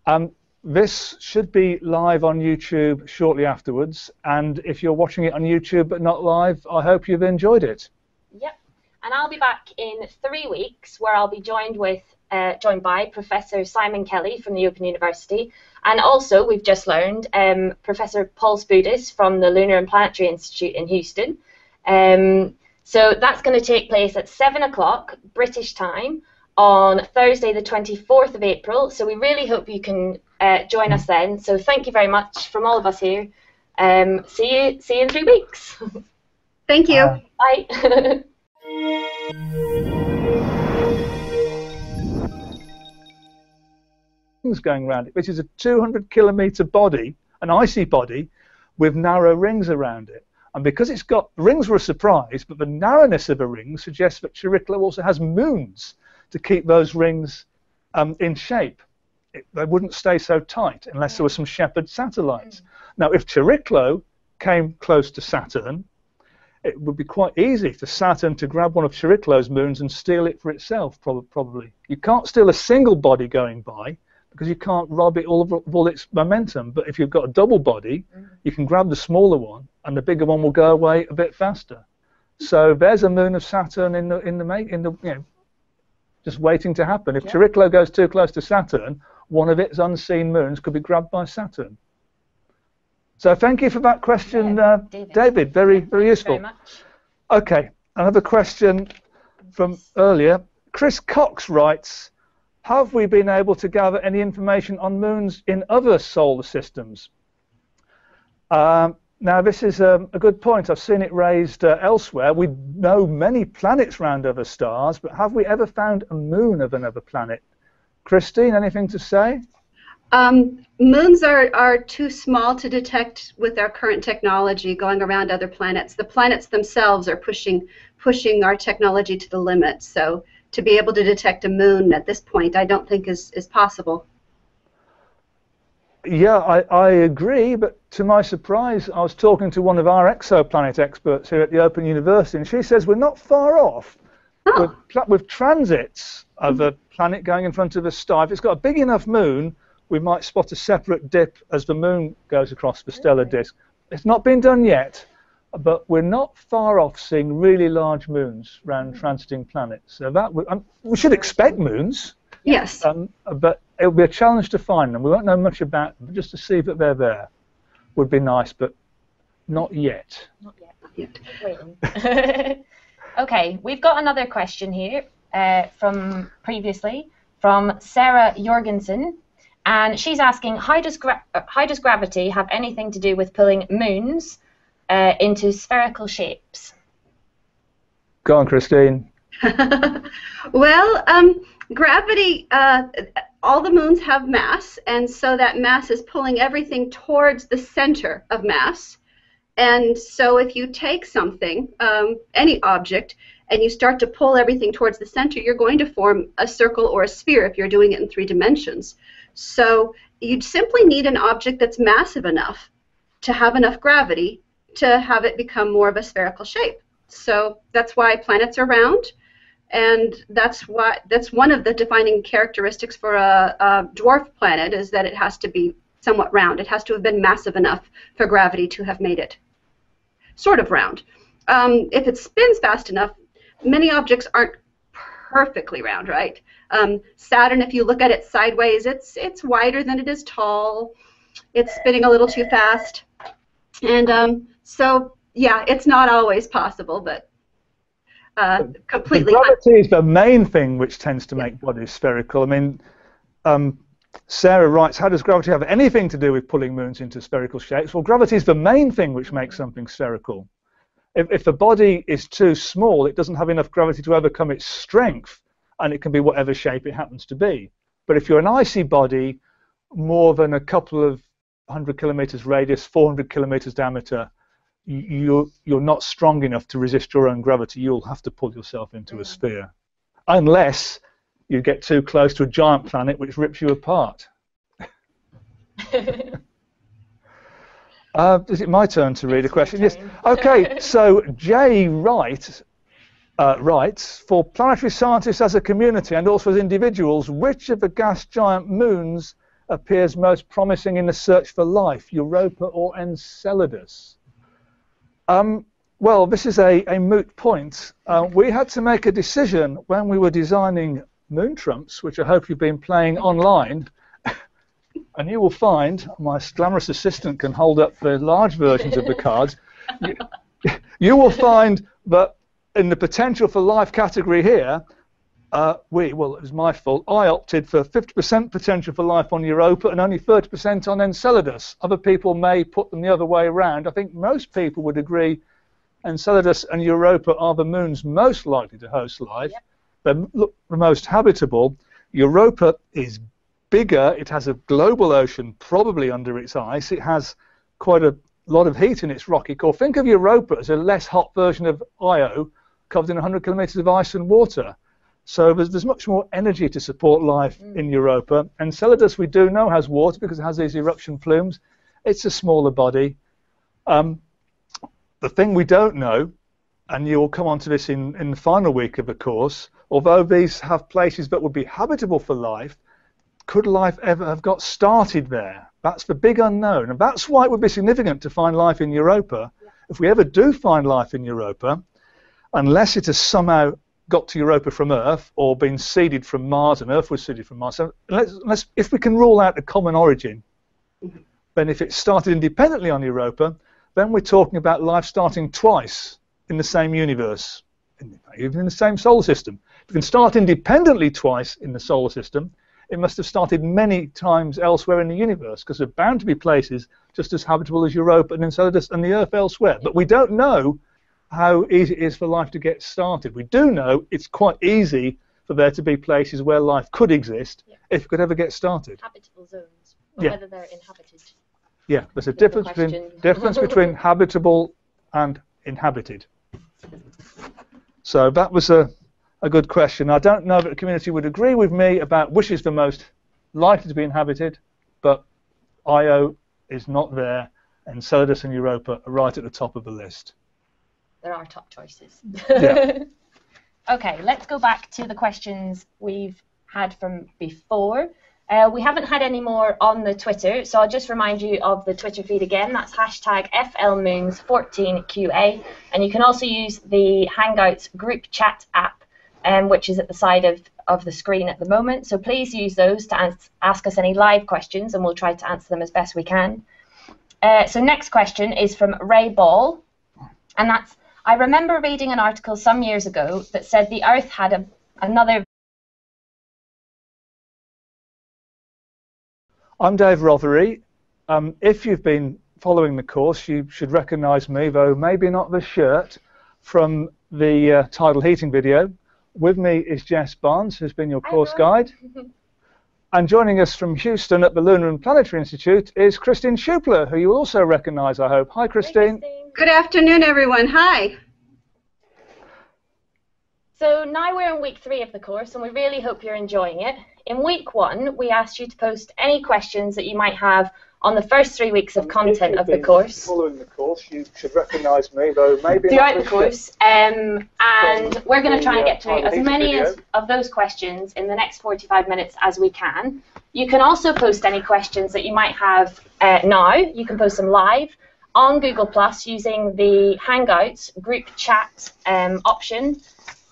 Um, this should be live on YouTube shortly afterwards. And if you're watching it on YouTube but not live, I hope you've enjoyed it. Yep and I'll be back in three weeks where I'll be joined with uh, joined by Professor Simon Kelley from the Open University, and also we've just learned um, Professor Paul Spudis from the Lunar and Planetary Institute in Houston. Um, so that's going to take place at seven o'clock British time on Thursday, the 24th of April. So we really hope you can uh, join us then. So thank you very much from all of us here. Um, see you. See you in three weeks. Thank you. Uh, Bye. Things going around it, which is a 200 kilometer body, an icy body, with narrow rings around it. And because it's got rings were a surprise, but the narrowness of a ring suggests that Chariklo also has moons to keep those rings um, in shape. it, they wouldn't stay so tight unless there were some shepherd satellites. Now, if Chariklo came close to Saturn, it would be quite easy for Saturn to grab one of Chariklo's moons and steal it for itself, probably. You can't steal a single body going by because you can't rob it all of, of all its momentum. But if you've got a double body, mm. you can grab the smaller one, and the bigger one will go away a bit faster. So there's a moon of Saturn in the in the make in the you know, just waiting to happen. If yeah. goes too close to Saturn, one of its unseen moons could be grabbed by Saturn. So thank you for that question, yeah, uh, David. David. Very very useful. Very okay, another question from earlier. Chris Cox writes have we been able to gather any information on moons in other solar systems? Um, now, this is um, a good point. I've seen it raised uh, elsewhere. We know many planets around other stars, but have we ever found a moon of another planet? Christine, anything to say? Um, moons are, are too small to detect with our current technology going around other planets. The planets themselves are pushing pushing our technology to the limit. So to be able to detect a moon at this point, I don't think is, is possible. Yeah, I, I agree, but to my surprise, I was talking to one of our exoplanet experts here at the Open University, and she says we're not far off oh. with, with transits of a planet going in front of a star. If it's got a big enough moon, we might spot a separate dip as the moon goes across the stellar disk. It's not been done yet, but we're not far off seeing really large moons around transiting planets. So that we, um, we should expect moons. Yes. Um, but it will be a challenge to find them. We won't know much about them, but just to see that they're there would be nice, but not yet. Not yet. Not yet. okay, we've got another question here uh, from previously from Sarah Jorgensen. And she's asking, how does, gra- how does gravity have anything to do with pulling moons uh, into spherical shapes? Go on, Christine. well, um, gravity, uh, all the moons have mass, and so that mass is pulling everything towards the center of mass. And so if you take something, um, any object, and you start to pull everything towards the center, you're going to form a circle or a sphere if you're doing it in three dimensions. So you'd simply need an object that's massive enough to have enough gravity to have it become more of a spherical shape. So that's why planets are round, and that's why that's one of the defining characteristics for a, a dwarf planet is that it has to be somewhat round. It has to have been massive enough for gravity to have made it sort of round. Um, if it spins fast enough, many objects aren't perfectly round, right? Um, Saturn, if you look at it sideways, it's it's wider than it is tall. It's spinning a little too fast, and um, so yeah, it's not always possible, but uh, completely. gravity is the main thing which tends to make bodies spherical. I mean, um, Sarah writes, how does gravity have anything to do with pulling moons into spherical shapes? Well, gravity is the main thing which makes something spherical. If, if the body is too small, it doesn't have enough gravity to overcome its strength, and it can be whatever shape it happens to be. But if you're an icy body, more than a couple of hundred kilometers radius, 400 kilometers diameter, you're, you're not strong enough to resist your own gravity. You'll have to pull yourself into a sphere. Unless you get too close to a giant planet which rips you apart. uh, is it my turn to read a question? Yes. Okay, so Jay Wright uh, writes, for planetary scientists as a community and also as individuals, which of the gas giant moons appears most promising in the search for life, Europa or Enceladus? Um, well, this is a, a moot point. Uh, we had to make a decision when we were designing Moon Trumps, which I hope you've been playing online. and you will find, my glamorous assistant can hold up the large versions of the cards. You, you will find that in the potential for life category here, uh, we, well, it was my fault. I opted for 50% potential for life on Europa and only 30% on Enceladus. Other people may put them the other way around. I think most people would agree Enceladus and Europa are the moons most likely to host life. Yep. They're the most habitable. Europa is bigger. It has a global ocean probably under its ice. It has quite a lot of heat in its rocky core. Think of Europa as a less hot version of Io covered in 100 kilometers of ice and water. So there's, there's much more energy to support life mm. in Europa. Enceladus, we do know, has water because it has these eruption plumes. It's a smaller body. Um, the thing we don't know, and you'll come on to this in, in the final week of the course, although these have places that would be habitable for life, could life ever have got started there? That's the big unknown. And that's why it would be significant to find life in Europa. If we ever do find life in Europa, unless it has somehow got to Europa from Earth or been seeded from Mars and Earth was seeded from Mars, so let's, let's, if we can rule out a common origin, then if it started independently on Europa, then we're talking about life starting twice in the same universe, even in the same solar system. If it can start independently twice in the solar system, it must have started many times elsewhere in the universe, because there are bound to be places just as habitable as Europa and Enceladus and the Earth elsewhere. But we don't know how easy it is for life to get started. We do know it's quite easy for there to be places where life could exist yeah. if it could ever get started. Habitable zones, yeah. whether they're inhabited. Yeah, there's a difference between, difference between habitable and inhabited. So that was a, a good question. I don't know that the community would agree with me about which is the most likely to be inhabited, but Io is not there, and Enceladus and Europa are right at the top of the list. There are top choices. Yeah. okay, let's go back to the questions we've had from before. Uh, we haven't had any more on the Twitter, so I'll just remind you of the Twitter feed again. That's hashtag FLMoons14QA. And you can also use the Hangouts group chat app, um, which is at the side of, of the screen at the moment. So please use those to ans- ask us any live questions, and we'll try to answer them as best we can. Uh, so next question is from Ray Ball, and that's I remember reading an article some years ago that said the Earth had a, another I'm Dave Rothery. Um, if you've been following the course, you should recognise me, though maybe not the shirt, from the uh, tidal heating video. With me is Jess Barnes, who's been your course guide. and joining us from Houston at the Lunar and Planetary Institute is Christine Shupla, who you will also recognise, I hope. Hi, Christine. Hi, Christine. Good afternoon, everyone. Hi. So now we're in week three of the course, and we really hope you're enjoying it. In week one, we asked you to post any questions that you might have on the first three weeks of content of the course. Following the course, you should recognise me, though maybe throughout the course. Um, and we're going to try and get through as many as, of those questions in the next 45 minutes as we can. You can also post any questions that you might have uh, now. You can post them live on Google Plus using the Hangouts group chat um, option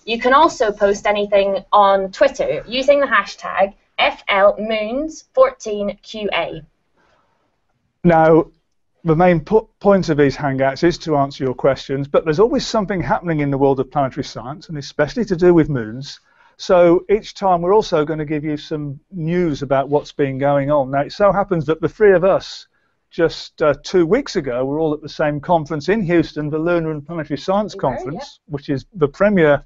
you can also post anything on Twitter using the hashtag FLMoons14QA. Now, the main po point of these Hangouts is to answer your questions, but there's always something happening in the world of planetary science, and especially to do with moons. So each time we're also going to give you some news about what's been going on. Now, it so happens that the three of us, just uh, two weeks ago, we were all at the same conference in Houston, the Lunar and Planetary Science Conference, yeah. which is the premier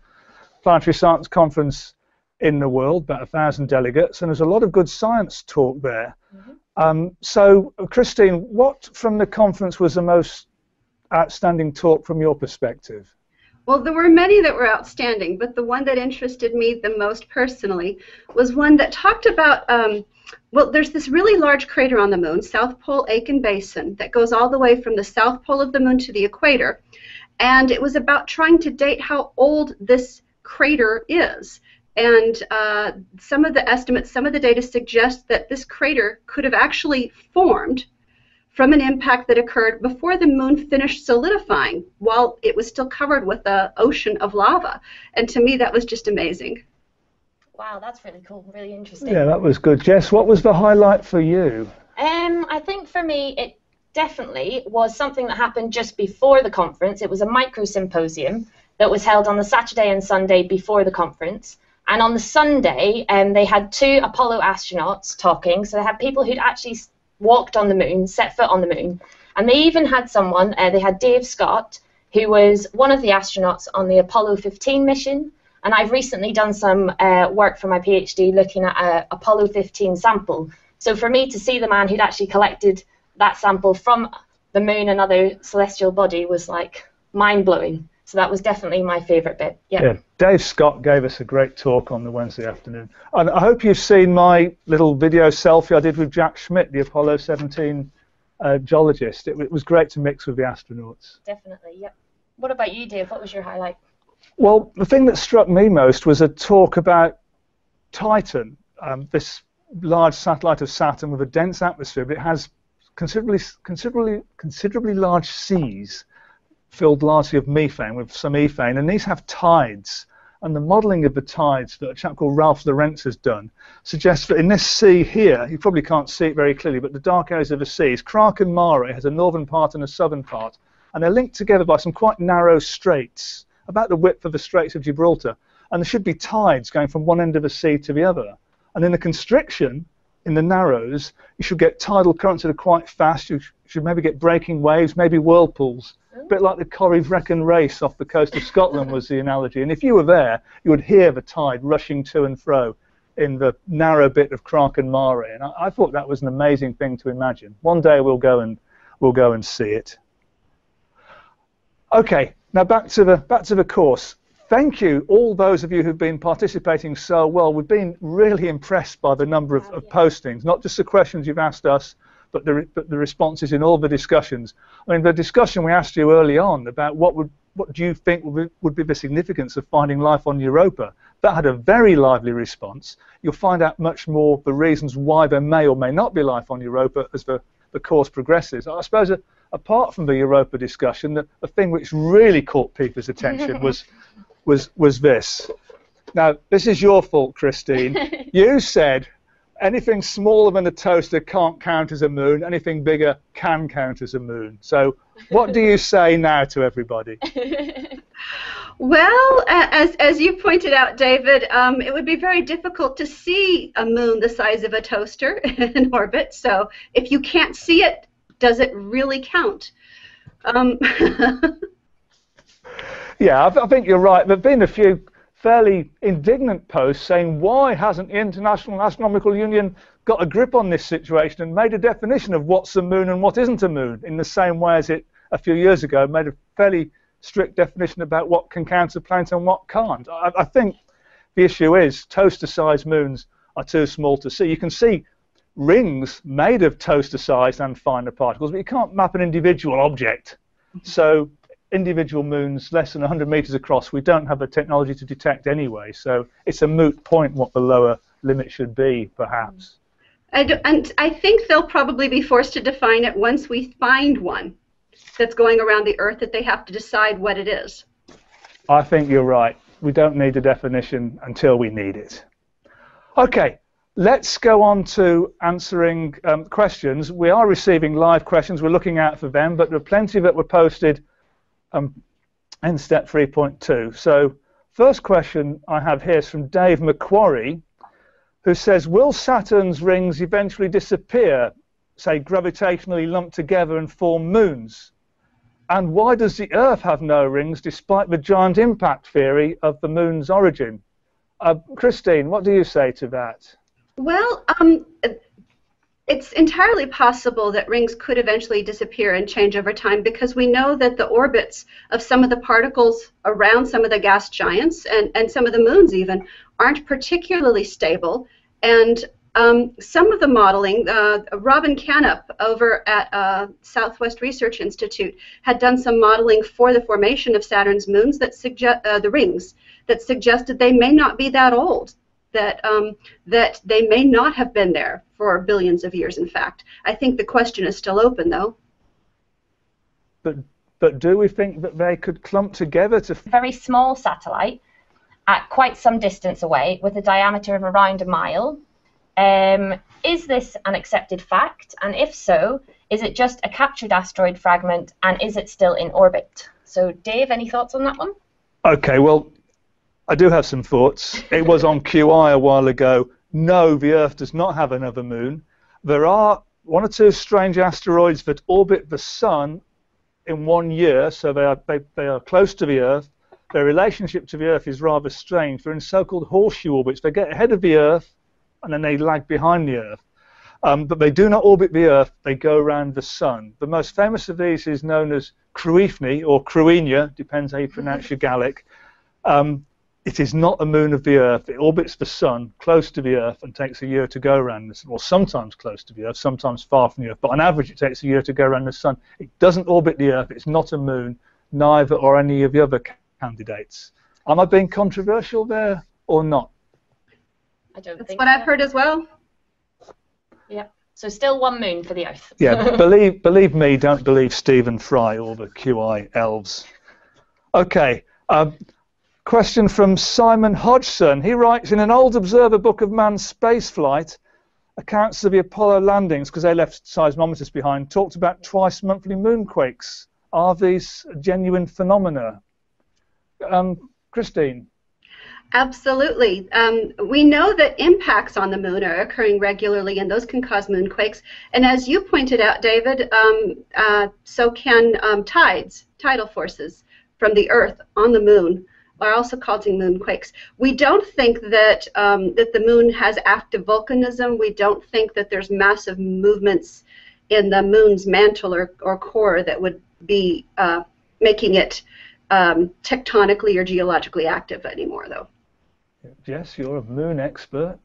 planetary science conference in the world, about a thousand delegates, and there's a lot of good science talk there. Mm-hmm. Um, so, Christine, what from the conference was the most outstanding talk from your perspective? Well, there were many that were outstanding, but the one that interested me the most personally was one that talked about. Um, well, there's this really large crater on the moon, South Pole Aitken Basin, that goes all the way from the south pole of the moon to the equator. And it was about trying to date how old this crater is. And uh, some of the estimates, some of the data suggest that this crater could have actually formed from an impact that occurred before the moon finished solidifying while it was still covered with an ocean of lava. And to me, that was just amazing. Wow, that's really cool, really interesting. Yeah, that was good. Jess, what was the highlight for you? Um, I think for me, it definitely was something that happened just before the conference. It was a micro symposium that was held on the Saturday and Sunday before the conference. And on the Sunday, um, they had two Apollo astronauts talking. So they had people who'd actually walked on the moon, set foot on the moon. And they even had someone, uh, they had Dave Scott, who was one of the astronauts on the Apollo 15 mission. And I've recently done some uh, work for my PhD looking at a Apollo 15 sample. So for me to see the man who'd actually collected that sample from the moon, another celestial body, was like mind blowing. So that was definitely my favourite bit. Yeah. yeah. Dave Scott gave us a great talk on the Wednesday afternoon. And I hope you've seen my little video selfie I did with Jack Schmitt, the Apollo 17 uh, geologist. It, it, was great to mix with the astronauts. Definitely, yep. What about you, Dave? What was your highlight? Well, the thing that struck me most was a talk about Titan, um, this large satellite of Saturn with a dense atmosphere, but it has considerably, considerably, considerably large seas filled largely of methane with some ethane, and these have tides. And the modelling of the tides that a chap called Ralph Lorenz has done suggests that in this sea here, you probably can't see it very clearly, but the dark areas of the seas, Kraken Mare has a northern part and a southern part, and they're linked together by some quite narrow straits, about the width of the Straits of Gibraltar. And there should be tides going from one end of the sea to the other. And in the constriction, in the narrows, you should get tidal currents that are quite fast. You should maybe get breaking waves, maybe whirlpools. A bit like the Corrie Corryvreckan race off the coast of Scotland was the analogy. And if you were there, you would hear the tide rushing to and fro in the narrow bit of Kraken Mare. And I, I thought that was an amazing thing to imagine. One day we'll go and we'll go and see it. Okay, now back to the back to the course. Thank you, all those of you who've been participating so well. We've been really impressed by the number of, of postings, not just the questions you've asked us, but the, but the responses in all the discussions. I mean, the discussion we asked you early on about what would what do you think would be, would be the significance of finding life on Europa? That had a very lively response. You'll find out much more the reasons why there may or may not be life on Europa as the, the course progresses. I suppose uh, apart from the Europa discussion, the, the thing which really caught people's attention was was was this. Now, this is your fault, Christine. you said anything smaller than a toaster can't count as a moon. Anything bigger can count as a moon. So, what do you say now to everybody? Well, as, as you pointed out, David, um, it would be very difficult to see a moon the size of a toaster in orbit. So if you can't see it, does it really count? Um, yeah, I, I, think you're right. There have been a few fairly indignant posts saying, why hasn't the International Astronomical Union got a grip on this situation and made a definition of what's a moon and what isn't a moon in the same way as it a few years ago made a fairly strict definition about what can count as a planet and what can't. I, I think the issue is toaster-sized moons are too small to see. You can see rings made of toaster-sized and finer particles, but you can't map an individual object. So individual moons less than 100 meters across, we don't have the technology to detect anyway. So it's a moot point what the lower limit should be, perhaps. and I think they'll probably be forced to define it once we find one that's going around the Earth that they have to decide what it is. I think you're right. We don't need a definition until we need it. Okay, let's go on to answering um, questions. We are receiving live questions. We're looking out for them, but there are plenty that were posted um, in step 3.2. So first question I have here is from Dave McQuarrie, who says, will Saturn's rings eventually disappear, say gravitationally lumped together and form moons? And why does the Earth have no rings despite the giant impact theory of the moon's origin? Uh, Christine, what do you say to that? Well, um, it's entirely possible that rings could eventually disappear and change over time because we know that the orbits of some of the particles around some of the gas giants and, and some of the moons even aren't particularly stable. And um, some of the modeling, uh, Robin Canup over at uh, Southwest Research Institute had done some modeling for the formation of Saturn's moons that suggest uh, the rings that suggested they may not be that old that um, that they may not have been there for billions of years. In fact, I think the question is still open, though. But but do we think that they could clump together to a very small satellite at quite some distance away with a diameter of around a mile? Um, is this an accepted fact? And if so, is it just a captured asteroid fragment and is it still in orbit? So, Dave, any thoughts on that one? Okay, well, I do have some thoughts. It was on QI a while ago. No, the Earth does not have another moon. There are one or two strange asteroids that orbit the Sun in one year, so they are, they, they are close to the Earth. Their relationship to the Earth is rather strange. They're in so-called horseshoe orbits. They get ahead of the Earth, and then they lag behind the Earth. Um, but they do not orbit the Earth. They go around the Sun. The most famous of these is known as Cruithne, or Cruithne, depends how you pronounce your Gaelic. Um, it is not a moon of the Earth. It orbits the Sun close to the Earth and takes a year to go around the Well, sometimes close to the Earth, sometimes far from the Earth, but on average it takes a year to go around the Sun. It doesn't orbit the Earth. It's not a moon, neither or any of the other candidates. Am I being controversial there or not? I don't That's think what so. I've heard as well. Yeah. So still one moon for the Earth. Yeah, believe believe me, don't believe Stephen Fry or the QI elves. Okay. Um, question from Simon Hodgson. He writes in an old Observer book of man's spaceflight, accounts of the Apollo landings because they left seismometers behind. Talked about twice monthly moonquakes. Are these genuine phenomena? Um, Christine. Absolutely. Um, we know that impacts on the moon are occurring regularly, and those can cause moonquakes. And as you pointed out, David, um, uh, so can um, tides, tidal forces from the Earth on the moon are also causing moonquakes. We don't think that um, that the moon has active volcanism. We don't think that there's massive movements in the moon's mantle or, or core that would be uh, making it um, tectonically or geologically active anymore, though. Yes, you're a moon expert.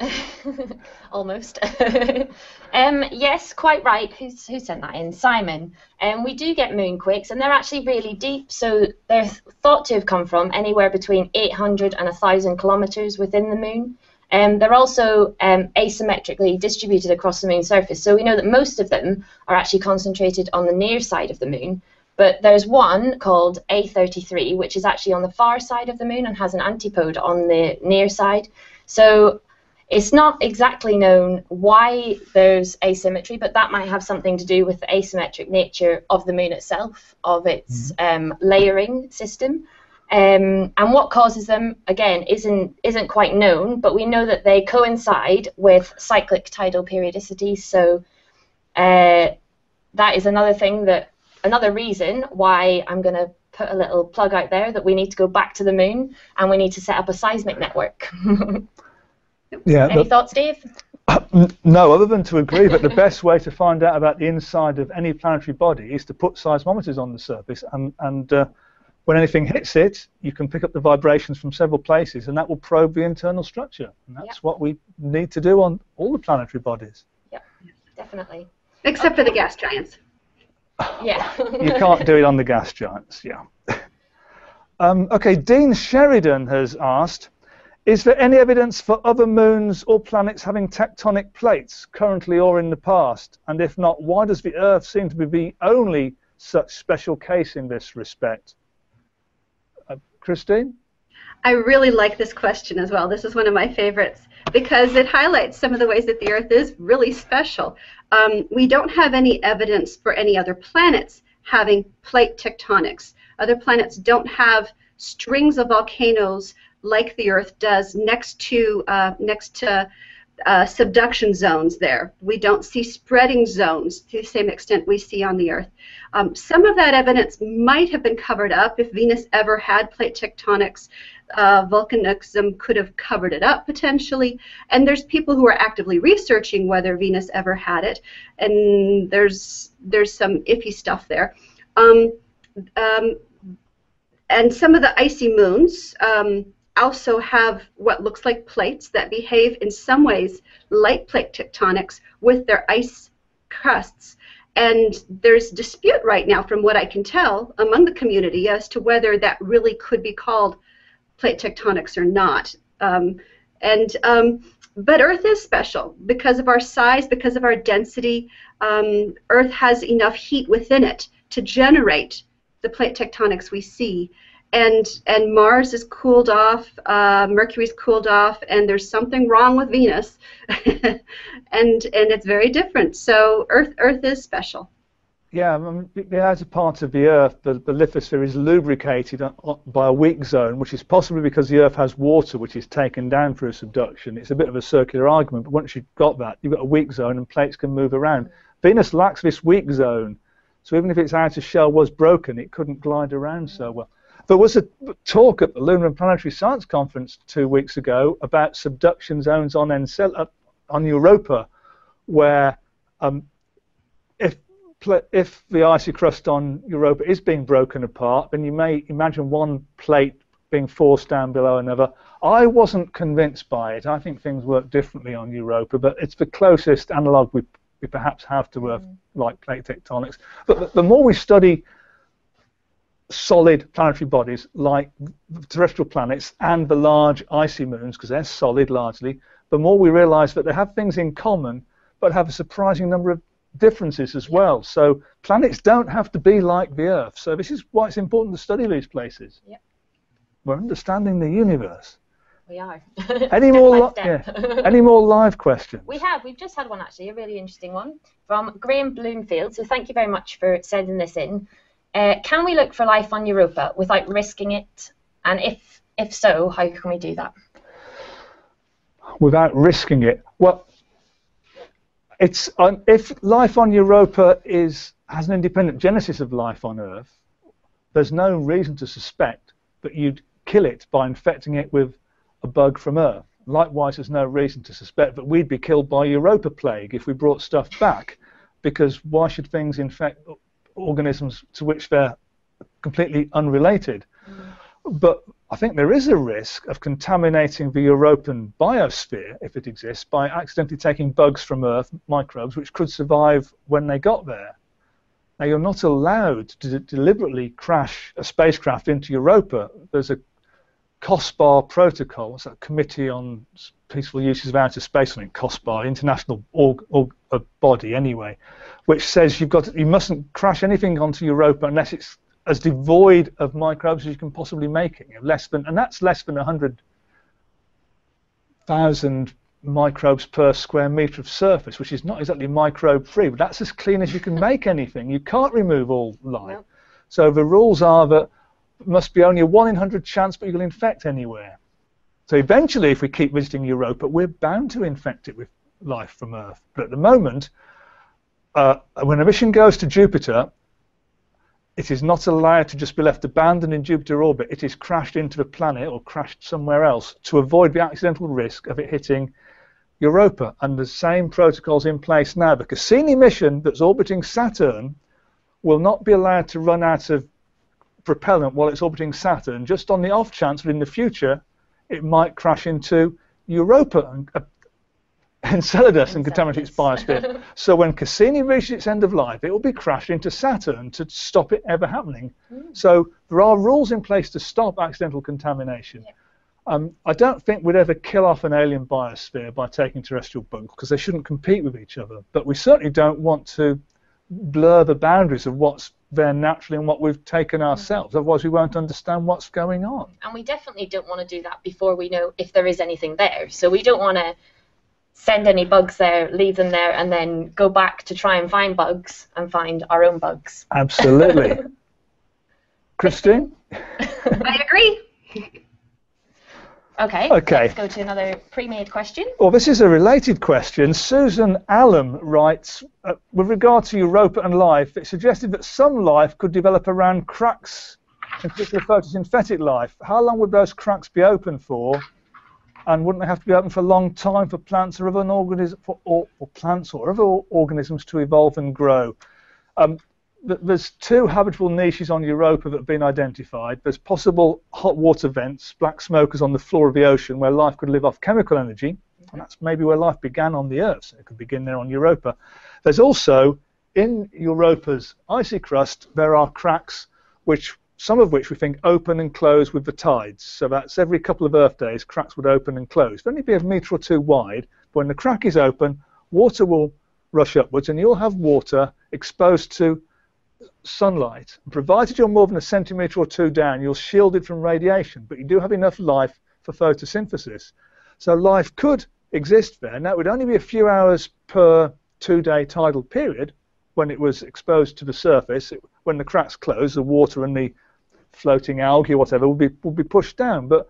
Almost. um, yes, quite right. Who's, who sent that in? Simon. Um, we do get moonquakes, and they're actually really deep. So they're thought to have come from anywhere between 800 and 1,000 kilometers within the moon. Um, they're also um, asymmetrically distributed across the moon's surface. So we know that most of them are actually concentrated on the near side of the moon. But there's one called A33, which is actually on the far side of the moon and has an antipode on the near side. So it's not exactly known why there's asymmetry, but that might have something to do with the asymmetric nature of the moon itself, of its um, layering system. Um, and what causes them, again, isn't isn't quite known, but we know that they coincide with cyclic tidal periodicity. So uh, that is another thing that another reason why I'm going to put a little plug out there that we need to go back to the moon and we need to set up a seismic network. Yeah. Any the- thoughts, Dave? N- No, other than to agree that the best way to find out about the inside of any planetary body is to put seismometers on the surface, and, and uh, when anything hits it, you can pick up the vibrations from several places, and that will probe the internal structure. And that's Yep. what we need to do on all the planetary bodies. Yeah, definitely. Except for the gas giants. Yeah. You can't do it on the gas giants, yeah. Um, okay, Dean Sheridan has asked, is there any evidence for other moons or planets having tectonic plates currently or in the past? And if not, why does the Earth seem to be the only such special case in this respect? Uh, Christine? I really like this question as well. This is one of my favorites because it highlights some of the ways that the Earth is really special. Um, we don't have any evidence for any other planets having plate tectonics. Other planets don't have strings of volcanoes like the Earth does next to uh, next to uh, subduction zones there. We don't see spreading zones to the same extent we see on the Earth. Um, some of that evidence might have been covered up if Venus ever had plate tectonics. Uh, volcanism could have covered it up potentially. And there's people who are actively researching whether Venus ever had it, and there's there's some iffy stuff there. Um, um, and some of the icy moons um, also have what looks like plates that behave in some ways like plate tectonics with their ice crusts. And there's dispute right now, from what I can tell, among the community as to whether that really could be called plate tectonics or not. Um, and um, but Earth is special because of our size, because of our density. Um, Earth has enough heat within it to generate the plate tectonics we see. And and Mars is cooled off, uh, Mercury's cooled off, and there's something wrong with Venus, and and it's very different. So Earth Earth is special. Yeah, I mean, as a part of the Earth, the, the lithosphere is lubricated by a weak zone, which is possibly because the Earth has water which is taken down through subduction. It's a bit of a circular argument, but once you've got that, you've got a weak zone and plates can move around. Venus lacks this weak zone, so even if its outer shell was broken, it couldn't glide around so well. There was a talk at the Lunar and Planetary Science Conference two weeks ago about subduction zones on Encel- uh, on Europa, where um, if if the icy crust on Europa is being broken apart, then you may imagine one plate being forced down below another. I wasn't convinced by it. I think things work differently on Europa, but it's the closest analogue we, we perhaps have to Earth, mm. like plate tectonics. But the, the more we study solid planetary bodies like terrestrial planets and the large icy moons, because they're solid largely, the more we realize that they have things in common, but have a surprising number of differences as well. So planets don't have to be like the Earth. So this is why it's important to study these places. Yep. We're understanding the universe. We are. any more? yeah. any more live questions? We have. We've just had one actually, a really interesting one from Graham Bloomfield. So thank you very much for sending this in. Uh, can we look for life on Europa without risking it? And if if so, how can we do that? Without risking it, well, it's um, if life on Europa is has an independent genesis of life on Earth, there's no reason to suspect that you'd kill it by infecting it with a bug from Earth. Likewise, there's no reason to suspect that we'd be killed by Europa plague if we brought stuff back, because why should things infect organisms to which they're completely unrelated? Mm. But I think there is a risk of contaminating the European biosphere, if it exists, by accidentally taking bugs from Earth, microbes, which could survive when they got there. Now, you're not allowed to deliberately crash a spacecraft into Europa. There's a COSPAR protocol, it's a Committee on Peaceful Uses of Outer Space, I mean COSPAR, international org, org, uh, body anyway, which says you've got to, you mustn't crash anything onto Europa unless it's as devoid of microbes as you can possibly make it. You know, less than, and that's less than 100,000 microbes per square meter of surface, which is not exactly microbe free, but that's as clean as you can make anything. You can't remove all life. So the rules are that must be only a 1 in 100 chance, but you'll infect anywhere. So eventually, if we keep visiting Europa, we're bound to infect it with life from Earth. But at the moment, uh, when a mission goes to Jupiter, it is not allowed to just be left abandoned in Jupiter orbit. It is crashed into the planet or crashed somewhere else to avoid the accidental risk of it hitting Europa. And the same protocols in place now. The Cassini mission that's orbiting Saturn will not be allowed to run out of propellant while it's orbiting Saturn, just on the off chance that in the future it might crash into Europa and, Enceladus and contaminate its biosphere. so when Cassini reaches its end of life, it will be crashed into Saturn to stop it ever happening. Mm. So there are rules in place to stop accidental contamination. Yeah. Um, I don't think we'd ever kill off an alien biosphere by taking terrestrial bugs because they shouldn't compete with each other. But we certainly don't want to blur the boundaries of what's there naturally and what we've taken mm. ourselves. Otherwise, we won't understand what's going on. And we definitely don't want to do that before we know if there is anything there. So we don't want to send any bugs there, leave them there, and then go back to try and find bugs and find our own bugs. Absolutely. Christine? I agree. Okay. Okay. Let's go to another pre-made question. Well, this is a related question. Susan Allen writes, uh, with regard to Europa and life, it suggested that some life could develop around cracks, in particular photosynthetic life. How long would those cracks be open for? And wouldn't they have to be open for a long time for plants or other organisms for, or, or, plants or other organisms to evolve and grow? Um, there's two habitable niches on Europa that have been identified. There's possible hot water vents, black smokers on the floor of the ocean, where life could live off chemical energy, and that's maybe where life began on the Earth. So it could begin there on Europa. There's also in Europa's icy crust there are cracks which some of which we think open and close with the tides. So that's every couple of Earth days, cracks would open and close. They'll only be a metre or two wide, but when the crack is open, water will rush upwards, and you'll have water exposed to sunlight. Provided you're more than a centimetre or two down, you're shielded from radiation, but you do have enough life for photosynthesis. So life could exist there. and that would only be a few hours per two-day tidal period when it was exposed to the surface. It, when the cracks close, the water and the floating algae or whatever will be will be pushed down. But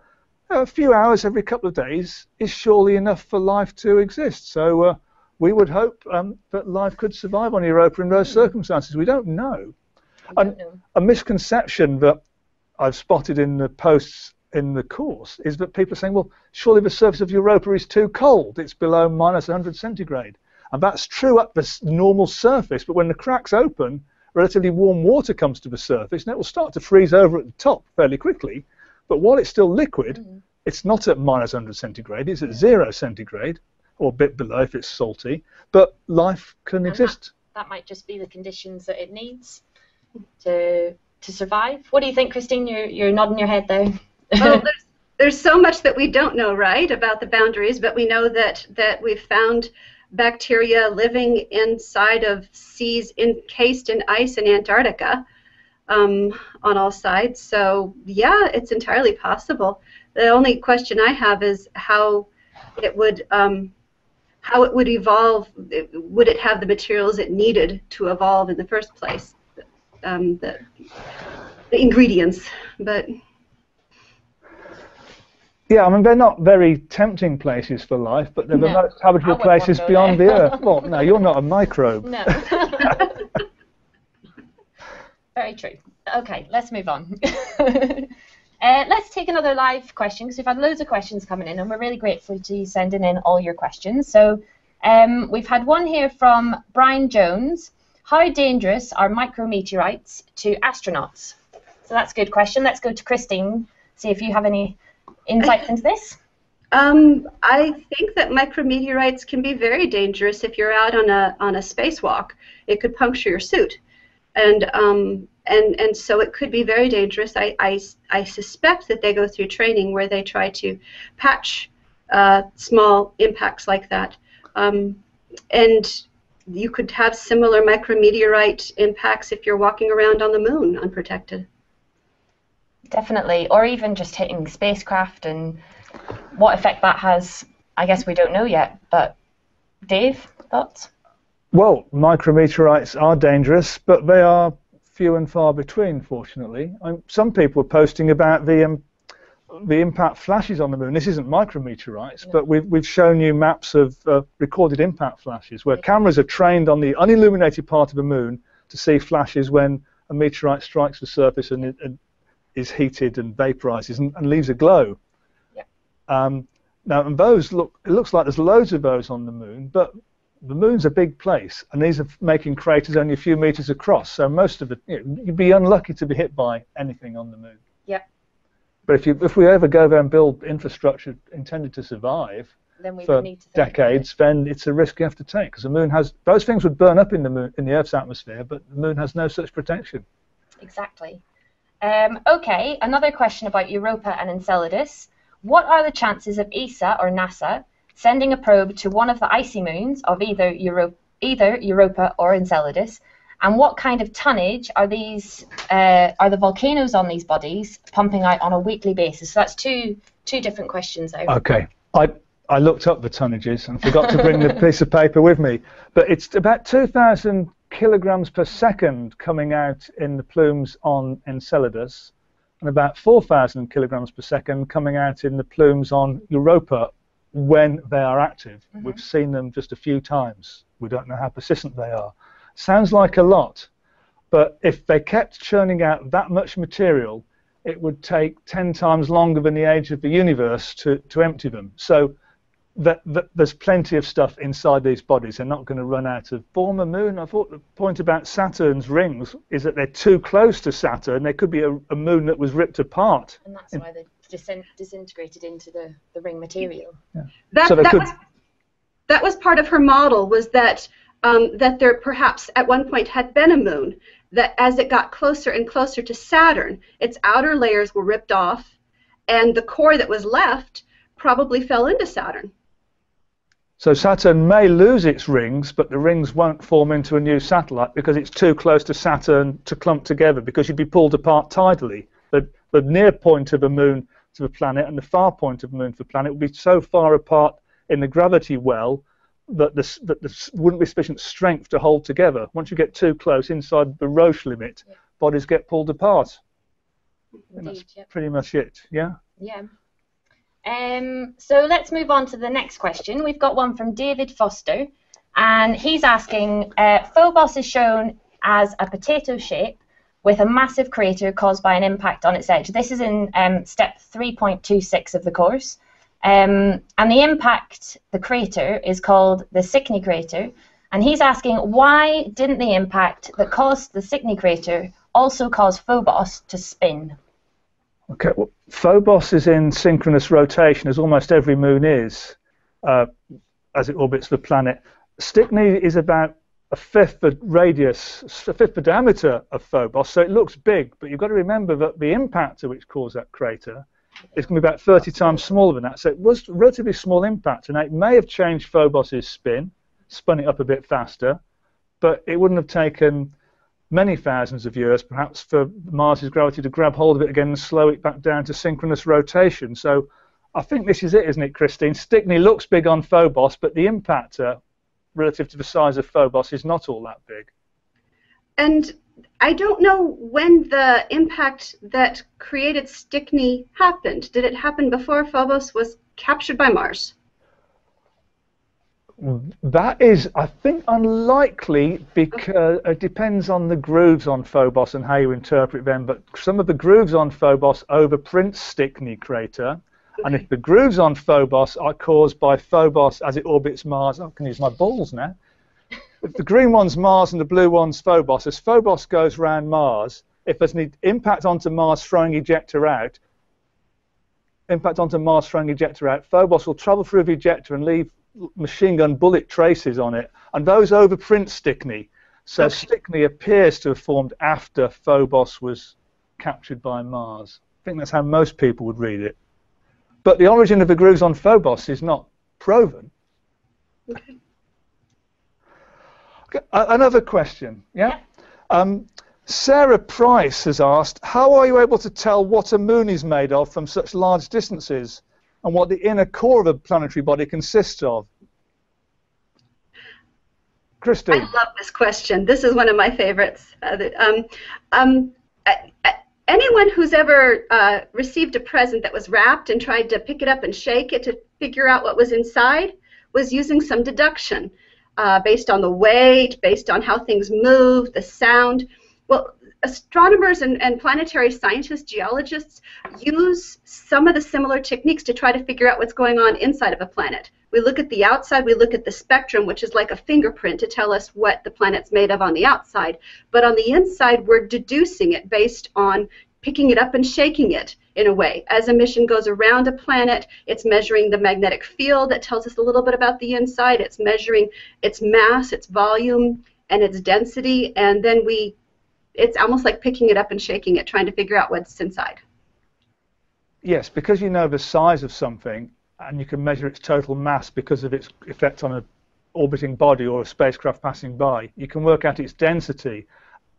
a few hours every couple of days is surely enough for life to exist. So uh, we would hope um, that life could survive on Europa in those circumstances. We don't know. And a misconception that I've spotted in the posts in the course is that people are saying, well, surely the surface of Europa is too cold. It's below minus 100 centigrade. And that's true at the normal surface, but when the cracks open, relatively warm water comes to the surface, and it will start to freeze over at the top fairly quickly. But while it's still liquid, mm. it's not at minus 100 centigrade, it's at zero centigrade, or a bit below if it's salty, but life can and exist. That, that might just be the conditions that it needs to to survive. What do you think, Christine? You're, you're nodding your head there. well, there's, there's so much that we don't know, right, about the boundaries, but we know that, that we've found bacteria living inside of seas encased in ice in Antarctica um, on all sides. So, yeah, it's entirely possible. The only question I have is how it would um, how it would evolve. Would it have the materials it needed to evolve in the first place? Um, the, the ingredients, but. Yeah, I mean they're not very tempting places for life, but they're no. the most habitable places beyond the Earth. Well, no, you're not a microbe. No. very true. Okay, let's move on. uh, let's take another live question because we've had loads of questions coming in, and we're really grateful to you sending in all your questions. So um, we've had one here from Brian Jones. How dangerous are micrometeorites to astronauts? So that's a good question. Let's go to Christine, see if you have any insights into this. Um, I think that micrometeorites can be very dangerous if you're out on a on a spacewalk. It could puncture your suit, and um, and and so it could be very dangerous. I I, I suspect that they go through training where they try to patch uh, small impacts like that, um, and you could have similar micrometeorite impacts if you're walking around on the moon unprotected. Definitely, or even just hitting spacecraft and what effect that has, I guess we don't know yet. But Dave, thoughts? Well, micrometeorites are dangerous, but they are few and far between, fortunately. some people are posting about the um, the impact flashes on the moon. This isn't micrometeorites, no. but we've, we've shown you maps of uh, recorded impact flashes where cameras are trained on the unilluminated part of the moon to see flashes when a meteorite strikes the surface and, it, and is heated and vaporizes and, and leaves a glow. Yeah. Um, now, and those look, it looks like there's loads of those on the moon, but the moon's a big place, and these are making craters only a few meters across. So most of it, you know, you'd be unlucky to be hit by anything on the moon. But if, you, if we ever go there and build infrastructure intended to survive for decades, then it's a risk you have to take because the moon has those things would burn up in the moon in the Earth's atmosphere, but the moon has no such protection. Exactly. Um, okay, another question about Europa and Enceladus. What are the chances of ESA or NASA sending a probe to one of the icy moons of either, Euro- either Europa or Enceladus and what kind of tonnage are these uh, are the volcanoes on these bodies pumping out on a weekly basis? So that's two two different questions there. Okay, I I looked up the tonnages and forgot to bring the piece of paper with me, but it's about 2,000 kilograms per second coming out in the plumes on Enceladus, and about 4,000 kilograms per second coming out in the plumes on Europa when they are active. Mm-hmm. We've seen them just a few times. We don't know how persistent they are. Sounds like a lot, but if they kept churning out that much material, it would take 10 times longer than the age of the universe to, to empty them. So that, that there's plenty of stuff inside these bodies. They're not going to run out of former moon. I thought the point about Saturn's rings is that they're too close to Saturn. There could be a, a moon that was ripped apart. And that's why they disintegrated into the, the ring material. Yeah. That, so that, could... was, that was part of her model, was that um, that there perhaps at one point had been a moon, that as it got closer and closer to Saturn, its outer layers were ripped off, and the core that was left probably fell into Saturn. So Saturn may lose its rings, but the rings won't form into a new satellite because it's too close to Saturn to clump together because you'd be pulled apart tidally. The, the near point of a moon to the planet and the far point of a moon to the planet would be so far apart in the gravity well that, this, that there wouldn't be sufficient strength to hold together. Once you get too close inside the Roche limit, yeah. bodies get pulled apart. Indeed, that's yep. pretty much it, yeah? Yeah. Um, so let's move on to the next question. We've got one from David Foster, and he's asking, uh, Phobos is shown as a potato shape with a massive crater caused by an impact on its edge. This is in um, step 3.26 of the course. Um, and the impact, the crater, is called the Stickney crater. And he's asking why didn't the impact that caused the Stickney crater also cause Phobos to spin? Okay, well, Phobos is in synchronous rotation, as almost every moon is, uh, as it orbits the planet. Stickney is about a fifth the radius, a fifth the diameter of Phobos, so it looks big, but you've got to remember that the impactor which caused that crater is going to be about 30 times smaller than that. So it was a relatively small impact, and it may have changed Phobos' spin, spun it up a bit faster, but it wouldn't have taken many thousands of years, perhaps, for Mars's gravity to grab hold of it again and slow it back down to synchronous rotation. So I think this is it, isn't it, Christine? Stickney looks big on Phobos, but the impactor, uh, relative to the size of Phobos, is not all that big. And I don't know when the impact that created Stickney happened. Did it happen before Phobos was captured by Mars? That is, I think, unlikely because it depends on the grooves on Phobos and how you interpret them. But some of the grooves on Phobos overprint Stickney crater. And if the grooves on Phobos are caused by Phobos as it orbits Mars, oh, I can use my balls now. If the green one's Mars and the blue one's Phobos, as Phobos goes around Mars, if there's an impact onto Mars throwing ejecta out, impact onto Mars throwing ejecta out, Phobos will travel through the ejecta and leave machine gun bullet traces on it, and those overprint Stickney. So okay. Stickney appears to have formed after Phobos was captured by Mars. I think that's how most people would read it. But the origin of the grooves on Phobos is not proven. Okay. okay another question, yeah? yeah. Um, Sarah Price has asked, how are you able to tell what a moon is made of from such large distances? And what the inner core of a planetary body consists of? Christine. I love this question. This is one of my favorites. Uh, um, um, anyone who's ever uh, received a present that was wrapped and tried to pick it up and shake it to figure out what was inside was using some deduction uh, based on the weight, based on how things move, the sound. Well, astronomers and, and, planetary scientists, geologists, use some of the similar techniques to try to figure out what's going on inside of a planet. We look at the outside, we look at the spectrum, which is like a fingerprint to tell us what the planet's made of on the outside. But on the inside, we're deducing it based on picking it up and shaking it in a way. As a mission goes around a planet, it's measuring the magnetic field that tells us a little bit about the inside. It's measuring its mass, its volume, and its density, and then we it's almost like picking it up and shaking it, trying to figure out what's inside. Yes, because you know the size of something and you can measure its total mass because of its effect on an orbiting body or a spacecraft passing by, you can work out its density.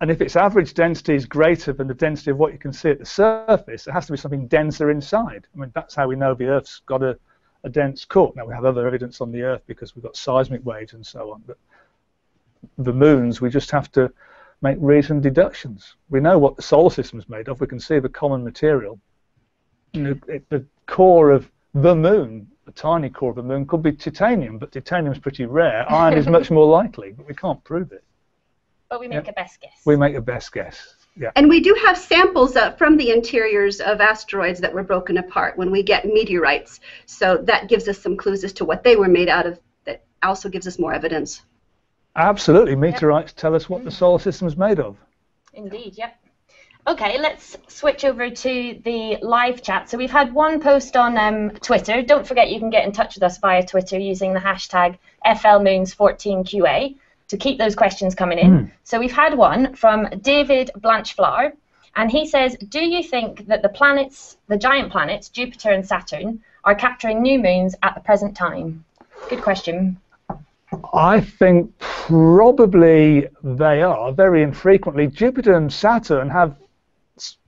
And if its average density is greater than the density of what you can see at the surface, it has to be something denser inside. I mean, that's how we know the Earth's got a, a dense core. Now, we have other evidence on the Earth because we've got seismic waves and so on. But the moons, we just have to make reasoned deductions. We know what the solar system is made of. We can see the common material. the core of the moon, the tiny core of the moon, could be titanium, but titanium is pretty rare. Iron is much more likely, but we can't prove it. But we make yeah. a best guess. We make a best guess. Yeah. And we do have samples uh, from the interiors of asteroids that were broken apart when we get meteorites. So that gives us some clues as to what they were made out of. That also gives us more evidence. Absolutely. Meteorites yep. tell us what the solar system is made of. Indeed, yep. Okay, let's switch over to the live chat. So we've had one post on um, Twitter. Don't forget you can get in touch with us via Twitter using the hashtag FLMoons14QA to keep those questions coming in. Mm. So we've had one from David Blanchflower, and he says, Do you think that the planets, the giant planets, Jupiter and Saturn, are capturing new moons at the present time? Good question. I think probably they are very infrequently. Jupiter and Saturn have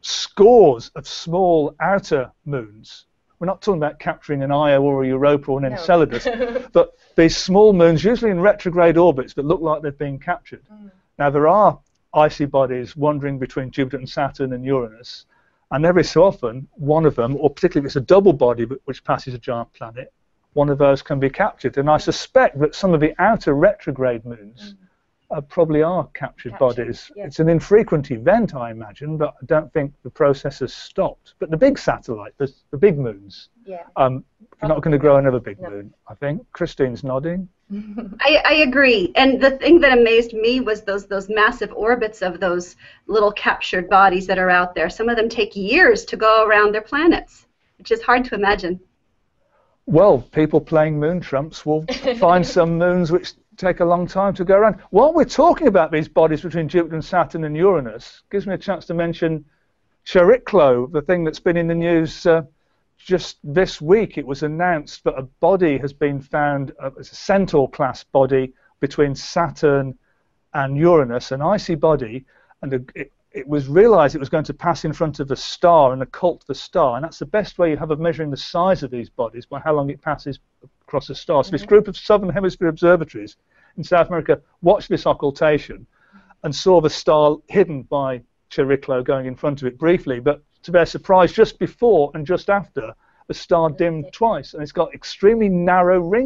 scores of small outer moons. We're not talking about capturing an Io or a Europa or an no. Enceladus, but these small moons, usually in retrograde orbits, that look like they've been captured. Mm. Now, there are icy bodies wandering between Jupiter and Saturn and Uranus, and every so often, one of them, or particularly if it's a double body which passes a giant planet, one of those can be captured. And I suspect that some of the outer retrograde moons mm. uh, probably are captured, captured bodies. It's an infrequent event, I imagine, but I don't think the process has stopped. But the big satellite, the, the big moons, yeah. um, You're not going to grow another big No. moon, I think. Christine's nodding. I, I agree. And the thing that amazed me was those those massive orbits of those little captured bodies that are out there. Some of them take years to go around their planets, which is hard to imagine. Well, people playing moon trumps will find some moons which take a long time to go around. While we're talking about these bodies between Jupiter and Saturn and Uranus, gives me a chance to mention Chariklo, the thing that's been in the news uh, just this week. It was announced that a body has been found, uh, it's a Centaur class body between Saturn and Uranus, an icy body, and a, it, it was realized it was going to pass in front of a star and occult the star, and that's the best way you have of measuring the size of these bodies by how long it passes across a star. So this mm-hmm. group of Southern Hemisphere observatories in South America watched this occultation and saw the star hidden by Chariklo going in front of it briefly, but to their surprise, just before and just after, the star dimmed twice, and it's got extremely narrow rings.